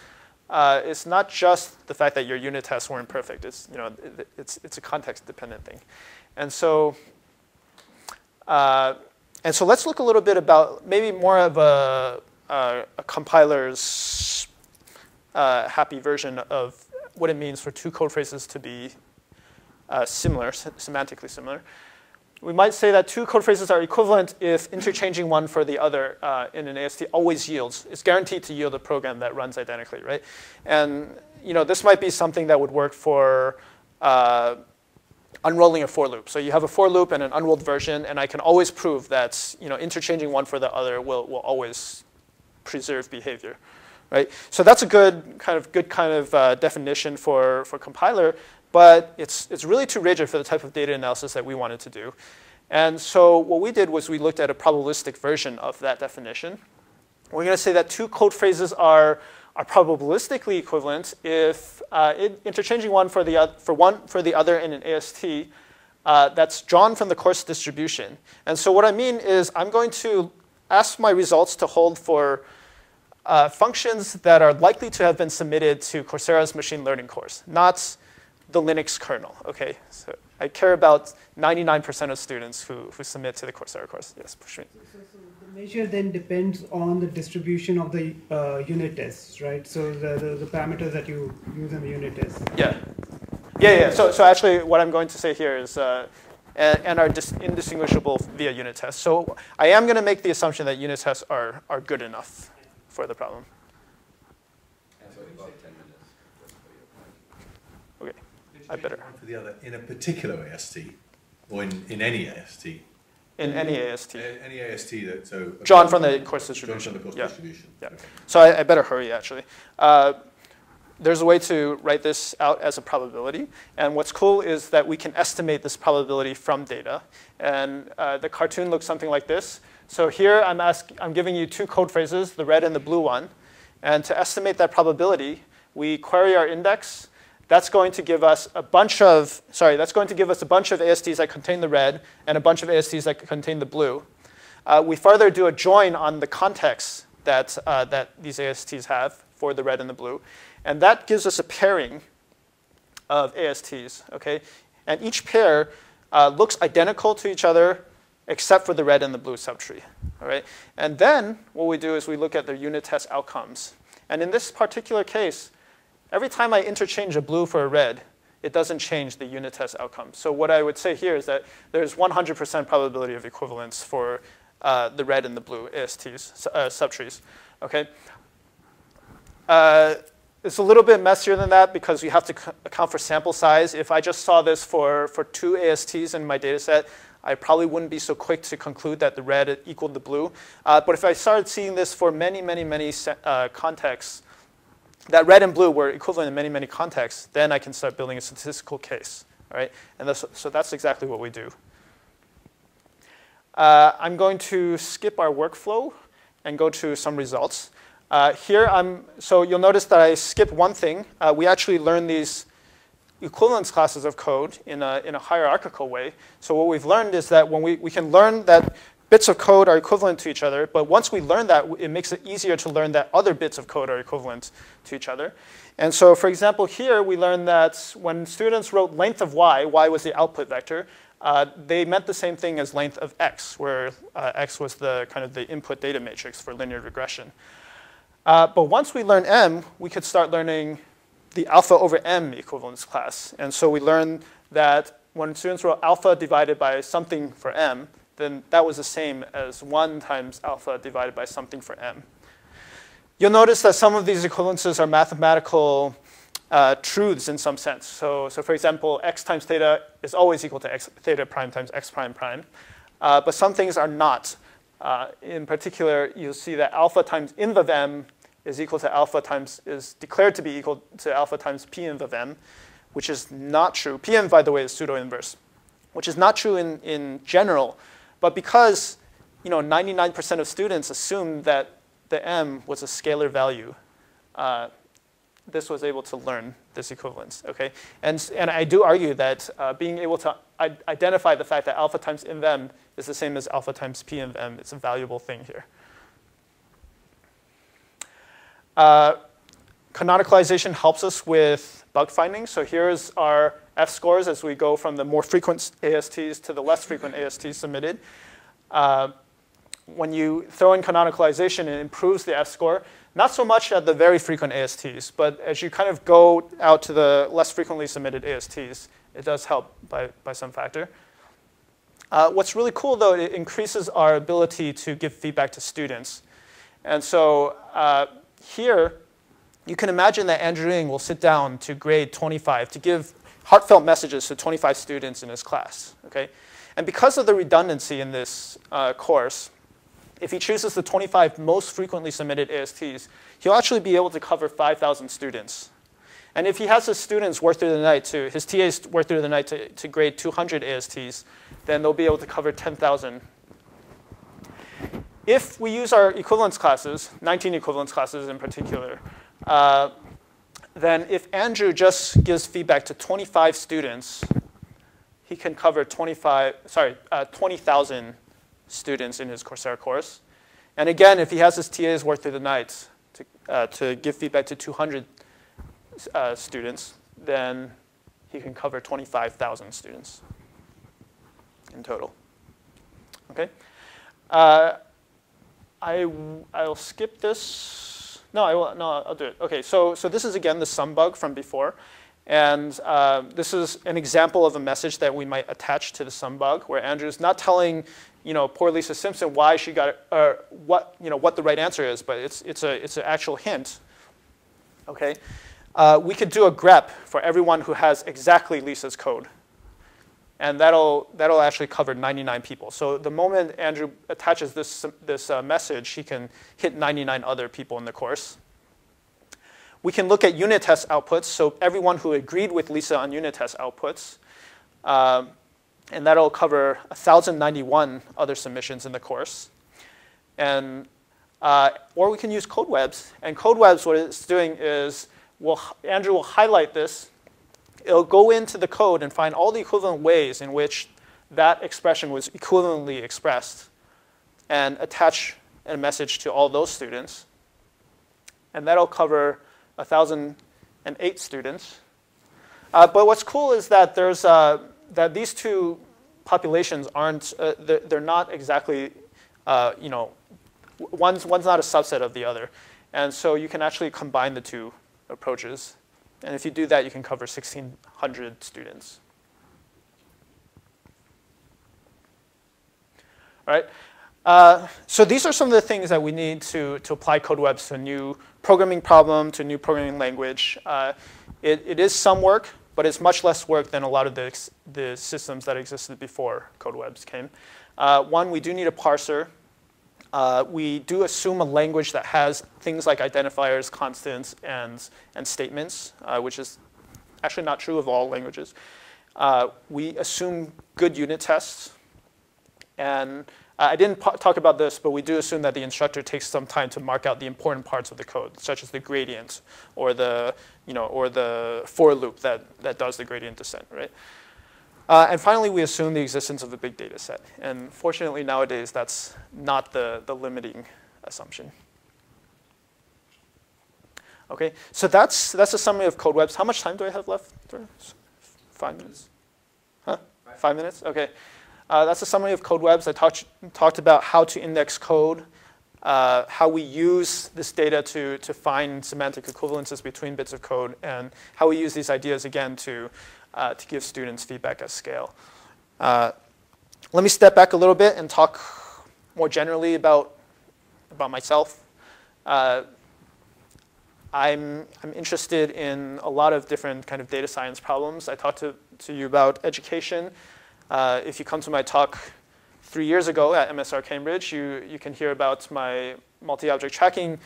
Uh, it's not just the fact that your unit tests weren't perfect. It's you know it, it's it's a context dependent thing, and so uh, and so let's look a little bit about maybe more of a, a, a compiler's uh, happy version of what it means for two code phrases to be uh, similar, semantically similar. We might say that two code phrases are equivalent if interchanging one for the other uh, in an AST always yields. It's guaranteed to yield a program that runs identically, right? And you know, this might be something that would work for uh, unrolling a for loop. So you have a for loop and an unrolled version, and I can always prove that you know, interchanging one for the other will, will always preserve behavior. Right? So that's a good kind of good kind of uh, definition for, for compiler, but it's, it's really too rigid for the type of data analysis that we wanted to do. And so what we did was we looked at a probabilistic version of that definition. We're going to say that two code phrases are are probabilistically equivalent if uh, interchanging one for, the, for one for the other in an AST uh, that's drawn from the course distribution. And so what I mean is I'm going to ask my results to hold for uh, functions that are likely to have been submitted to Coursera's machine learning course, not the Linux kernel, okay? So I care about 99% of students who, who submit to the Coursera course. Yes, Pushmeet So the measure then depends on the distribution of the uh, unit tests, right? So the, the, the, parameters that you use in the unit test. Yeah. Yeah, yeah. So, so actually what I'm going to say here is, uh, and, and, are indistinguishable via unit tests. So I am going to make the assumption that unit tests are, are good enough for the problem. Okay, I better. One for the other in a particular AST, or in, in any AST in any AST. Any AST that so. Drawn from the course distribution. Drawn from the course yeah. distribution. Yeah. So I, I, better hurry actually. Uh, there's a way to write this out as a probability. And what's cool is that we can estimate this probability from data. And uh, the cartoon looks something like this. So here I'm, ask, I'm giving you two code phrases, the red and the blue one. And to estimate that probability, we query our index that's going to give us a bunch of, sorry, that's going to give us a bunch of ASTs that contain the red and a bunch of ASTs that contain the blue. Uh, we further do a join on the context that, uh, that these ASTs have for the red and the blue. And that gives us a pairing of ASTs, okay? And each pair uh, looks identical to each other except for the red and the blue subtree, all right? And then what we do is we look at their unit test outcomes. And in this particular case, Every time I interchange a blue for a red, it doesn't change the unit test outcome. So what I would say here is that there's 100% probability of equivalence for uh, the red and the blue ASTs, uh, subtrees. Okay. Uh, it's a little bit messier than that because we have to account for sample size. If I just saw this for, for two ASTs in my data set, I probably wouldn't be so quick to conclude that the red equaled the blue. Uh, but if I started seeing this for many, many, many uh, contexts, that red and blue were equivalent in many, many contexts, then I can start building a statistical case. Right? And that's, so that's exactly what we do. Uh, I'm going to skip our workflow and go to some results. Uh, here, I'm, so you'll notice that I skip one thing. Uh, we actually learn these equivalence classes of code in a, in a hierarchical way. So what we've learned is that when we, we can learn that bits of code are equivalent to each other, but once we learn that, it makes it easier to learn that other bits of code are equivalent to each other. And so, for example, here we learned that when students wrote length of y, y was the output vector, uh, they meant the same thing as length of x, where uh, x was the kind of the input data matrix for linear regression. Uh, but once we learn m, we could start learning the alpha over m equivalence class. And so we learned that when students wrote alpha divided by something for m, then that was the same as 1 times alpha divided by something for m. You'll notice that some of these equivalences are mathematical uh, truths in some sense. So, so for example, x times theta is always equal to x, theta prime times x prime prime. Uh, but some things are not. Uh, in particular, you'll see that alpha times inv of m is equal to alpha times, is declared to be equal to alpha times p inv of m, which is not true. p inv, by the way, is pseudo-inverse, which is not true in, in general but because you know, 99% of students assume that the m was a scalar value, uh, this was able to learn this equivalence, okay? And, and I do argue that uh, being able to identify the fact that alpha times m is the same as alpha times p of m is a valuable thing here. Uh, canonicalization helps us with bug finding. So here's our F-scores as we go from the more frequent ASTs to the less frequent ASTs submitted. Uh, when you throw in canonicalization, it improves the F-score. Not so much at the very frequent ASTs, but as you kind of go out to the less frequently submitted ASTs, it does help by, by some factor. Uh, what's really cool, though, it increases our ability to give feedback to students. And so uh, here, you can imagine that Andrew Ng will sit down to grade 25 to give heartfelt messages to 25 students in his class. Okay? And because of the redundancy in this uh, course, if he chooses the 25 most frequently submitted ASTs, he'll actually be able to cover 5,000 students. And if he has his students work through the night to, his TAs work through the night to, to grade 200 ASTs, then they'll be able to cover 10,000. If we use our equivalence classes, 19 equivalence classes in particular, uh, then if Andrew just gives feedback to 25 students, he can cover 25, sorry, uh, 20,000 students in his Coursera course. And again, if he has his TAs work through the night to, uh, to give feedback to 200 uh, students, then he can cover 25,000 students in total. Okay? Uh, I, I'll skip this. No, I will, no, I'll do it. Okay, so, so this is again the sum bug from before. And uh, this is an example of a message that we might attach to the sum bug, where Andrew's not telling you know, poor Lisa Simpson why she got, or what, you know, what the right answer is, but it's, it's, a, it's an actual hint. Okay? Uh, we could do a grep for everyone who has exactly Lisa's code. And that'll, that'll actually cover 99 people. So the moment Andrew attaches this, this uh, message, he can hit 99 other people in the course. We can look at unit test outputs. So everyone who agreed with Lisa on unit test outputs. Um, and that'll cover 1,091 other submissions in the course. And, uh, or we can use CodeWebs. And CodeWebs, what it's doing is, we'll, Andrew will highlight this. It'll go into the code and find all the equivalent ways in which that expression was equivalently expressed and attach a message to all those students. And that'll cover 1,008 students. Uh, but what's cool is that there's uh, that these two populations aren't, uh, they're, they're, not exactly, uh, you know, one's, one's not a subset of the other. And so you can actually combine the two approaches. And if you do that, you can cover 1,600 students. All right. Uh, so these are some of the things that we need to, to apply CodeWebs to a new programming problem, to a new programming language. Uh, it, it is some work, but it's much less work than a lot of the, the systems that existed before CodeWebs came. Uh, one, we do need a parser. Uh, we do assume a language that has things like identifiers, constants, and, and statements, uh, which is actually not true of all languages. Uh, we assume good unit tests. And I didn't talk about this, but we do assume that the instructor takes some time to mark out the important parts of the code, such as the gradient or the, you know, or the for loop that, that does the gradient descent, right? Uh, and finally, we assume the existence of a big data set. And fortunately, nowadays, that's not the, the limiting assumption. Okay, so that's, that's a summary of CodeWebs. How much time do I have left? Five minutes? Huh? Five minutes? Okay. Uh, that's a summary of CodeWebs. I talked, talked about how to index code, uh, how we use this data to, to find semantic equivalences between bits of code, and how we use these ideas, again, to, uh, to give students feedback at scale. Uh, let me step back a little bit and talk more generally about, about myself. Uh, I'm, I'm interested in a lot of different kind of data science problems. I talked to, to you about education. Uh, if you come to my talk three years ago at MSR Cambridge, you, you can hear about my multi-object tracking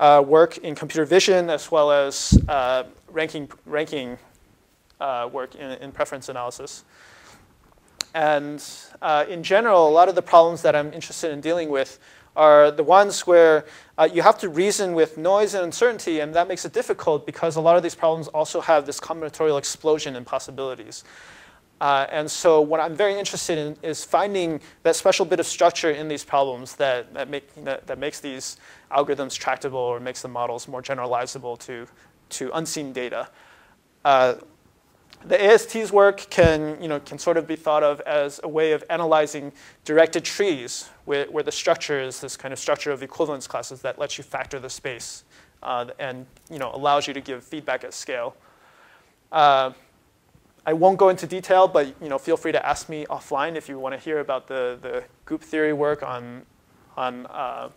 uh, work in computer vision as well as uh, ranking, ranking uh, work in, in, preference analysis. And uh, in general, a lot of the problems that I'm interested in dealing with are the ones where uh, you have to reason with noise and uncertainty, and that makes it difficult because a lot of these problems also have this combinatorial explosion in possibilities. Uh, and so what I'm very interested in is finding that special bit of structure in these problems that, that, make, that, that makes these algorithms tractable or makes the models more generalizable to, to unseen data. Uh, the AST's work can, you know, can sort of be thought of as a way of analyzing directed trees, where, where the structure is this kind of structure of equivalence classes that lets you factor the space uh, and you know, allows you to give feedback at scale. Uh, I won't go into detail, but you know, feel free to ask me offline if you want to hear about the, the group theory work on, on, uh,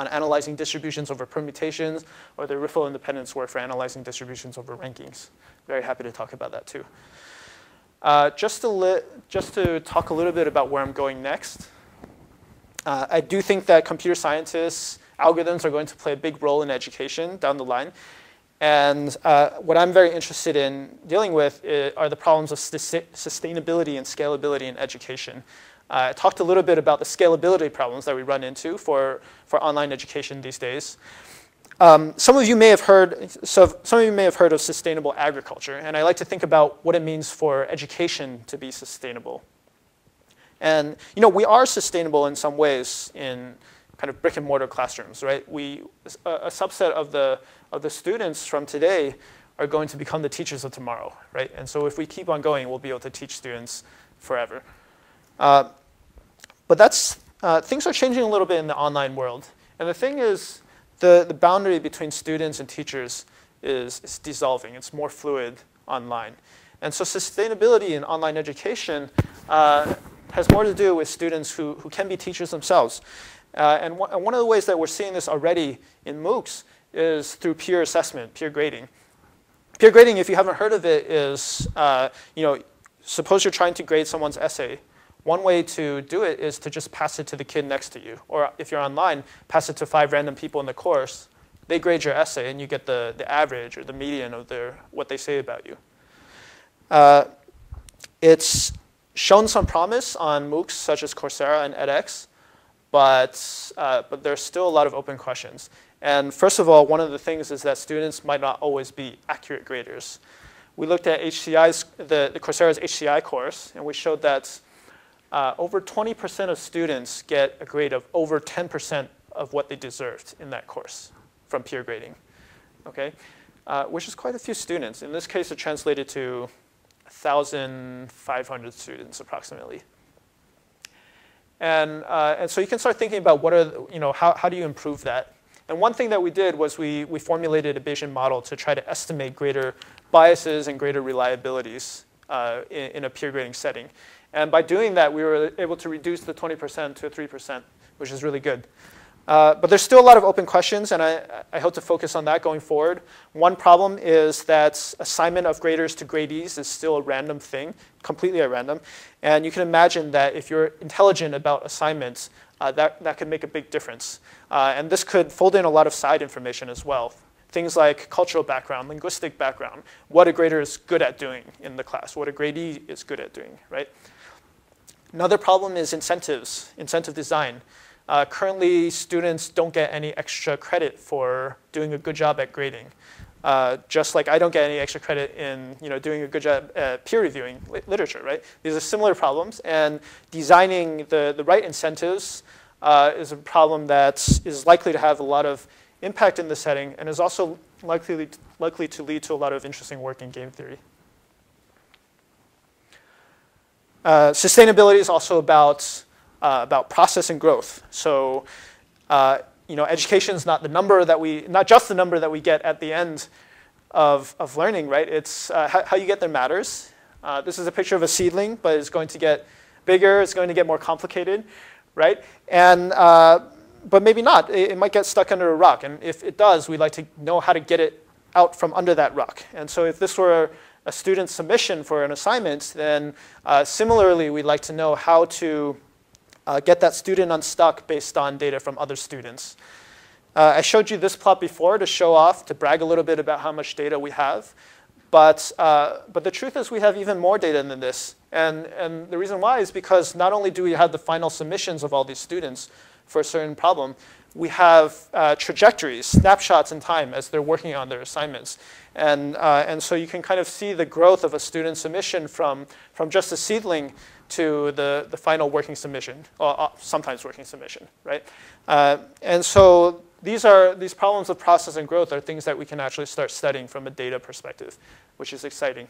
on analyzing distributions over permutations or the riffle independence work for analyzing distributions over rankings very happy to talk about that too. Uh, just, to just to talk a little bit about where I'm going next, uh, I do think that computer scientists, algorithms are going to play a big role in education down the line. And uh, what I'm very interested in dealing with are the problems of sustainability and scalability in education. Uh, I talked a little bit about the scalability problems that we run into for, for online education these days. Um, some of you may have heard, so some of you may have heard of sustainable agriculture, and I like to think about what it means for education to be sustainable. And you know, we are sustainable in some ways in kind of brick and mortar classrooms, right? We, a, a subset of the, of the students from today are going to become the teachers of tomorrow, right? And so if we keep on going, we'll be able to teach students forever. Uh, but that's, uh, things are changing a little bit in the online world. And the thing is, the, the boundary between students and teachers is, is dissolving. It's more fluid online. And so sustainability in online education uh, has more to do with students who, who can be teachers themselves. Uh, and, and one of the ways that we're seeing this already in MOOCs is through peer assessment, peer grading. Peer grading, if you haven't heard of it, is, uh, you know, suppose you're trying to grade someone's essay one way to do it is to just pass it to the kid next to you. Or if you're online, pass it to five random people in the course. They grade your essay and you get the, the average or the median of their, what they say about you. Uh, it's shown some promise on MOOCs such as Coursera and edX, but, uh, but there's still a lot of open questions. And first of all, one of the things is that students might not always be accurate graders. We looked at HCI's, the, the Coursera's HCI course, and we showed that uh, over 20% of students get a grade of over 10% of what they deserved in that course from peer grading, okay? Uh, which is quite a few students. In this case, it translated to 1,500 students approximately. And, uh, and so you can start thinking about what are, you know, how, how do you improve that? And one thing that we did was we, we formulated a Bayesian model to try to estimate grader biases and grader reliabilities uh, in, in, a peer grading setting. And by doing that, we were able to reduce the 20% to 3%, which is really good. Uh, but there's still a lot of open questions, and I, I, hope to focus on that going forward. One problem is that assignment of graders to gradees is still a random thing, completely at random. And you can imagine that if you're intelligent about assignments, uh, that, that could make a big difference. Uh, and this could fold in a lot of side information as well. Things like cultural background, linguistic background, what a grader is good at doing in the class, what a gradee is good at doing, right? Another problem is incentives, incentive design. Uh, currently, students don't get any extra credit for doing a good job at grading. Uh, just like I don't get any extra credit in you know, doing a good job at peer reviewing li literature, right? These are similar problems, and designing the, the right incentives uh, is a problem that is likely to have a lot of impact in the setting and is also likely, likely to lead to a lot of interesting work in game theory. Uh, sustainability is also about, uh, about process and growth. So, uh, you know, education is not the number that we, not just the number that we get at the end of, of learning, right? It's uh, how, how, you get there matters. Uh, this is a picture of a seedling, but it's going to get bigger, it's going to get more complicated, right? And, but maybe not. It, it might get stuck under a rock. And if it does, we'd like to know how to get it out from under that rock. And so if this were a student submission for an assignment, then uh, similarly, we'd like to know how to uh, get that student unstuck based on data from other students. Uh, I showed you this plot before to show off, to brag a little bit about how much data we have. But, uh, but the truth is we have even more data than this. And, and the reason why is because not only do we have the final submissions of all these students for a certain problem, we have uh, trajectories, snapshots in time as they're working on their assignments. And, uh, and so you can kind of see the growth of a student submission from, from just a seedling to the, the final working submission, or uh, sometimes working submission, right? Uh, and so these are these problems of process and growth are things that we can actually start studying from a data perspective, which is exciting.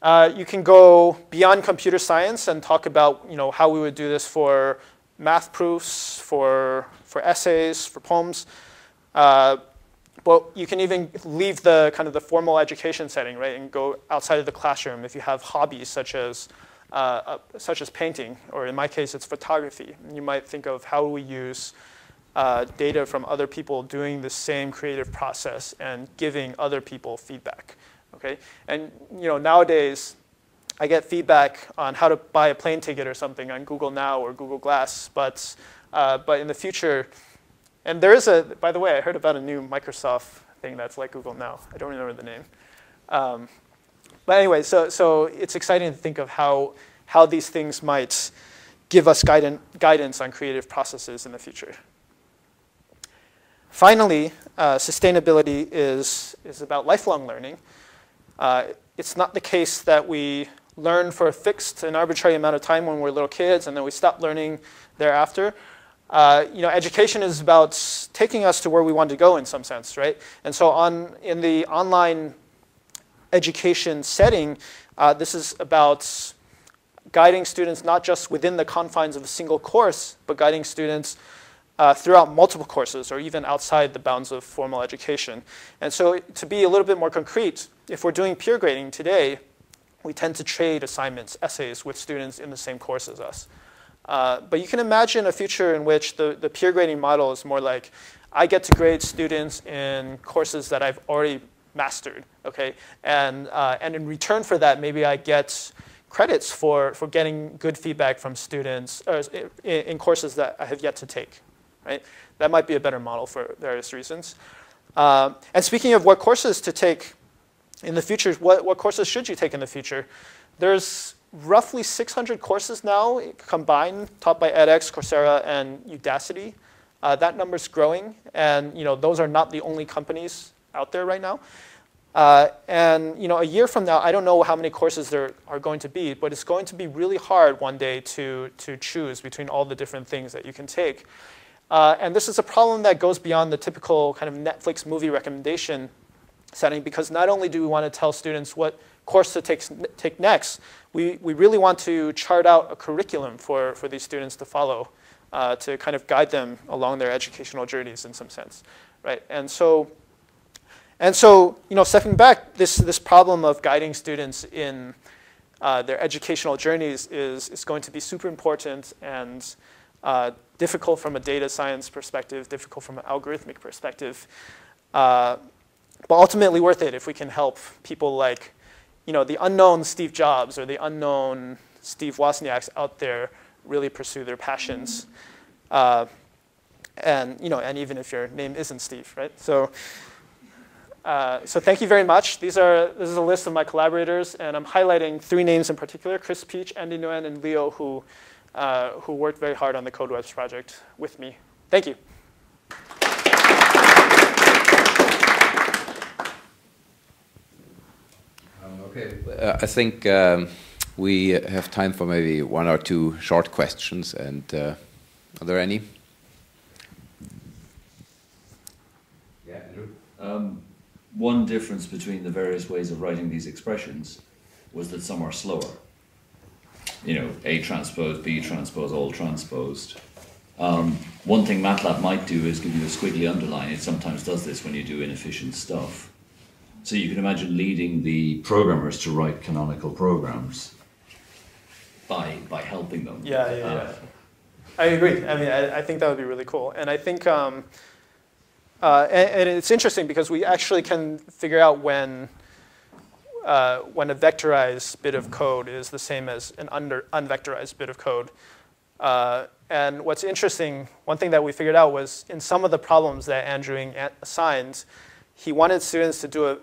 Uh, you can go beyond computer science and talk about you know how we would do this for math proofs, for for essays, for poems. Uh, but you can even leave the kind of the formal education setting, right, and go outside of the classroom if you have hobbies such as uh, uh, such as painting, or in my case, it's photography. You might think of how we use uh, data from other people doing the same creative process and giving other people feedback. Okay, and you know nowadays, I get feedback on how to buy a plane ticket or something on Google Now or Google Glass, but uh, but in the future and there is a, by the way, I heard about a new Microsoft thing that's like Google Now. I don't remember the name. Um, but anyway, so, so it's exciting to think of how, how these things might give us guidance, guidance on creative processes in the future. Finally, uh, sustainability is, is about lifelong learning. Uh, it's not the case that we learn for a fixed and arbitrary amount of time when we're little kids and then we stop learning thereafter. Uh, you know, education is about taking us to where we want to go in some sense, right? And so on in the online education setting, uh, this is about guiding students not just within the confines of a single course, but guiding students uh, throughout multiple courses or even outside the bounds of formal education. And so to be a little bit more concrete, if we're doing peer grading today, we tend to trade assignments, essays with students in the same course as us. Uh, but you can imagine a future in which the, the peer grading model is more like I get to grade students in courses that I've already mastered, okay? And, uh, and in return for that, maybe I get credits for, for getting good feedback from students uh, in, in, courses that I have yet to take, right? That might be a better model for various reasons. Uh, and speaking of what courses to take in the future, what, what courses should you take in the future? There's roughly 600 courses now combined, taught by edX, Coursera, and Udacity. Uh, that number's growing, and you know those are not the only companies out there right now. Uh, and you know, a year from now, I don't know how many courses there are going to be, but it's going to be really hard one day to to choose between all the different things that you can take. Uh, and this is a problem that goes beyond the typical kind of Netflix movie recommendation setting, because not only do we want to tell students what course to take, take next, we, we really want to chart out a curriculum for, for these students to follow uh, to kind of guide them along their educational journeys in some sense, right? And so, and so you know, stepping back, this, this problem of guiding students in uh, their educational journeys is, is going to be super important and uh, difficult from a data science perspective, difficult from an algorithmic perspective, uh, but ultimately worth it if we can help people like you know, the unknown Steve Jobs or the unknown Steve Wozniaks out there really pursue their passions. Uh, and, you know, and even if your name isn't Steve, right? So, uh, so thank you very much. These are, this is a list of my collaborators, and I'm highlighting three names in particular, Chris Piech, Andy Nguyen, and Leo, who, uh, who worked very hard on the CodeWebs project with me. Thank you. Okay. Uh, I think um, we have time for maybe one or two short questions. And uh, are there any? Yeah, Andrew. Um, one difference between the various ways of writing these expressions was that some are slower. You know, A transpose, B transpose, all transposed. Um, one thing MATLAB might do is give you a squiggly underline. It sometimes does this when you do inefficient stuff. So you can imagine leading the programmers to write canonical programs by by helping them. Yeah, yeah, uh, yeah. I agree. I mean, I, I, think that would be really cool. And I think, um, uh, and, and, it's interesting because we actually can figure out when uh, when a vectorized bit of code is the same as an under, unvectorized bit of code. Uh, and what's interesting, one thing that we figured out was in some of the problems that Andrew assigned, he wanted students to do a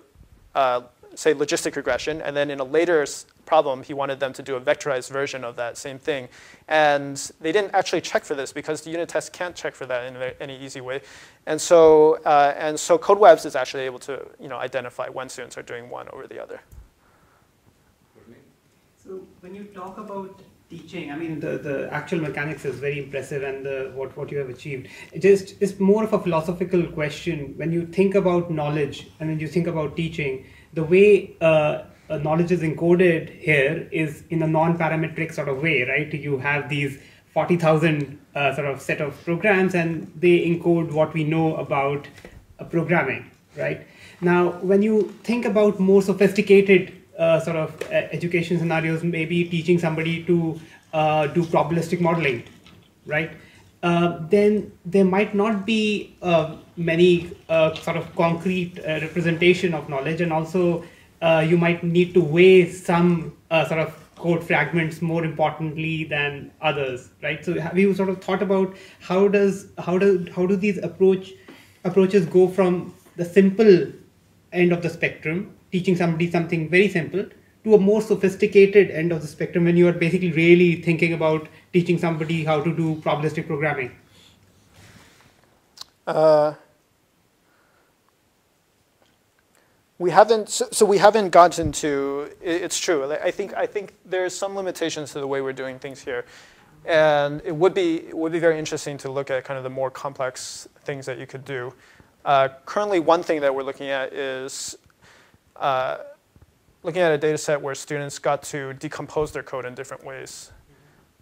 uh, say, logistic regression, and then in a later problem, he wanted them to do a vectorized version of that same thing. And they didn't actually check for this because the unit test can't check for that in any easy way. And so, uh, and so CodeWebs is actually able to you know, identify when students are doing one over the other. So when you talk about teaching, I mean, the, the actual mechanics is very impressive and the, what, what you have achieved. It just it's more of a philosophical question. When you think about knowledge and when you think about teaching, the way uh, knowledge is encoded here is in a non-parametric sort of way, right? You have these 40,000 uh, sort of set of programs and they encode what we know about uh, programming, right? Now, when you think about more sophisticated uh, sort of uh, education scenarios, maybe teaching somebody to uh, do probabilistic modeling, right? Uh, then there might not be uh, many uh, sort of concrete representation of knowledge, and also you might need to weigh some sort of code fragments more importantly than others, right? So have you sort of thought about how does how do how do these approach approaches go from the simple end of the spectrum teaching somebody something very simple to a more sophisticated end of the spectrum when you are basically really thinking about teaching somebody how to do probabilistic programming? Uh, we haven't. So, we haven't gotten to. It's true. I think. I think there's some limitations to the way we're doing things here, and it would be it would be very interesting to look at kind of the more complex things that you could do. Uh, currently, one thing that we're looking at is uh, looking at a data set where students got to decompose their code in different ways,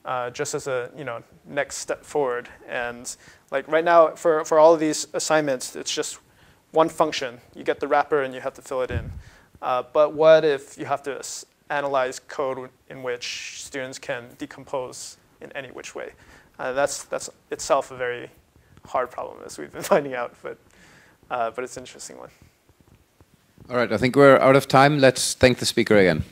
uh, just as a you know next step forward. And like right now, for, for all of these assignments, it's just one function. You get the wrapper and you have to fill it in. Uh, but what if you have to analyze code in which students can decompose in any which way? Uh, that's, that's itself a very hard problem, as we've been finding out, but, uh, but it's an interesting one. All right, I think we're out of time. Let's thank the speaker again.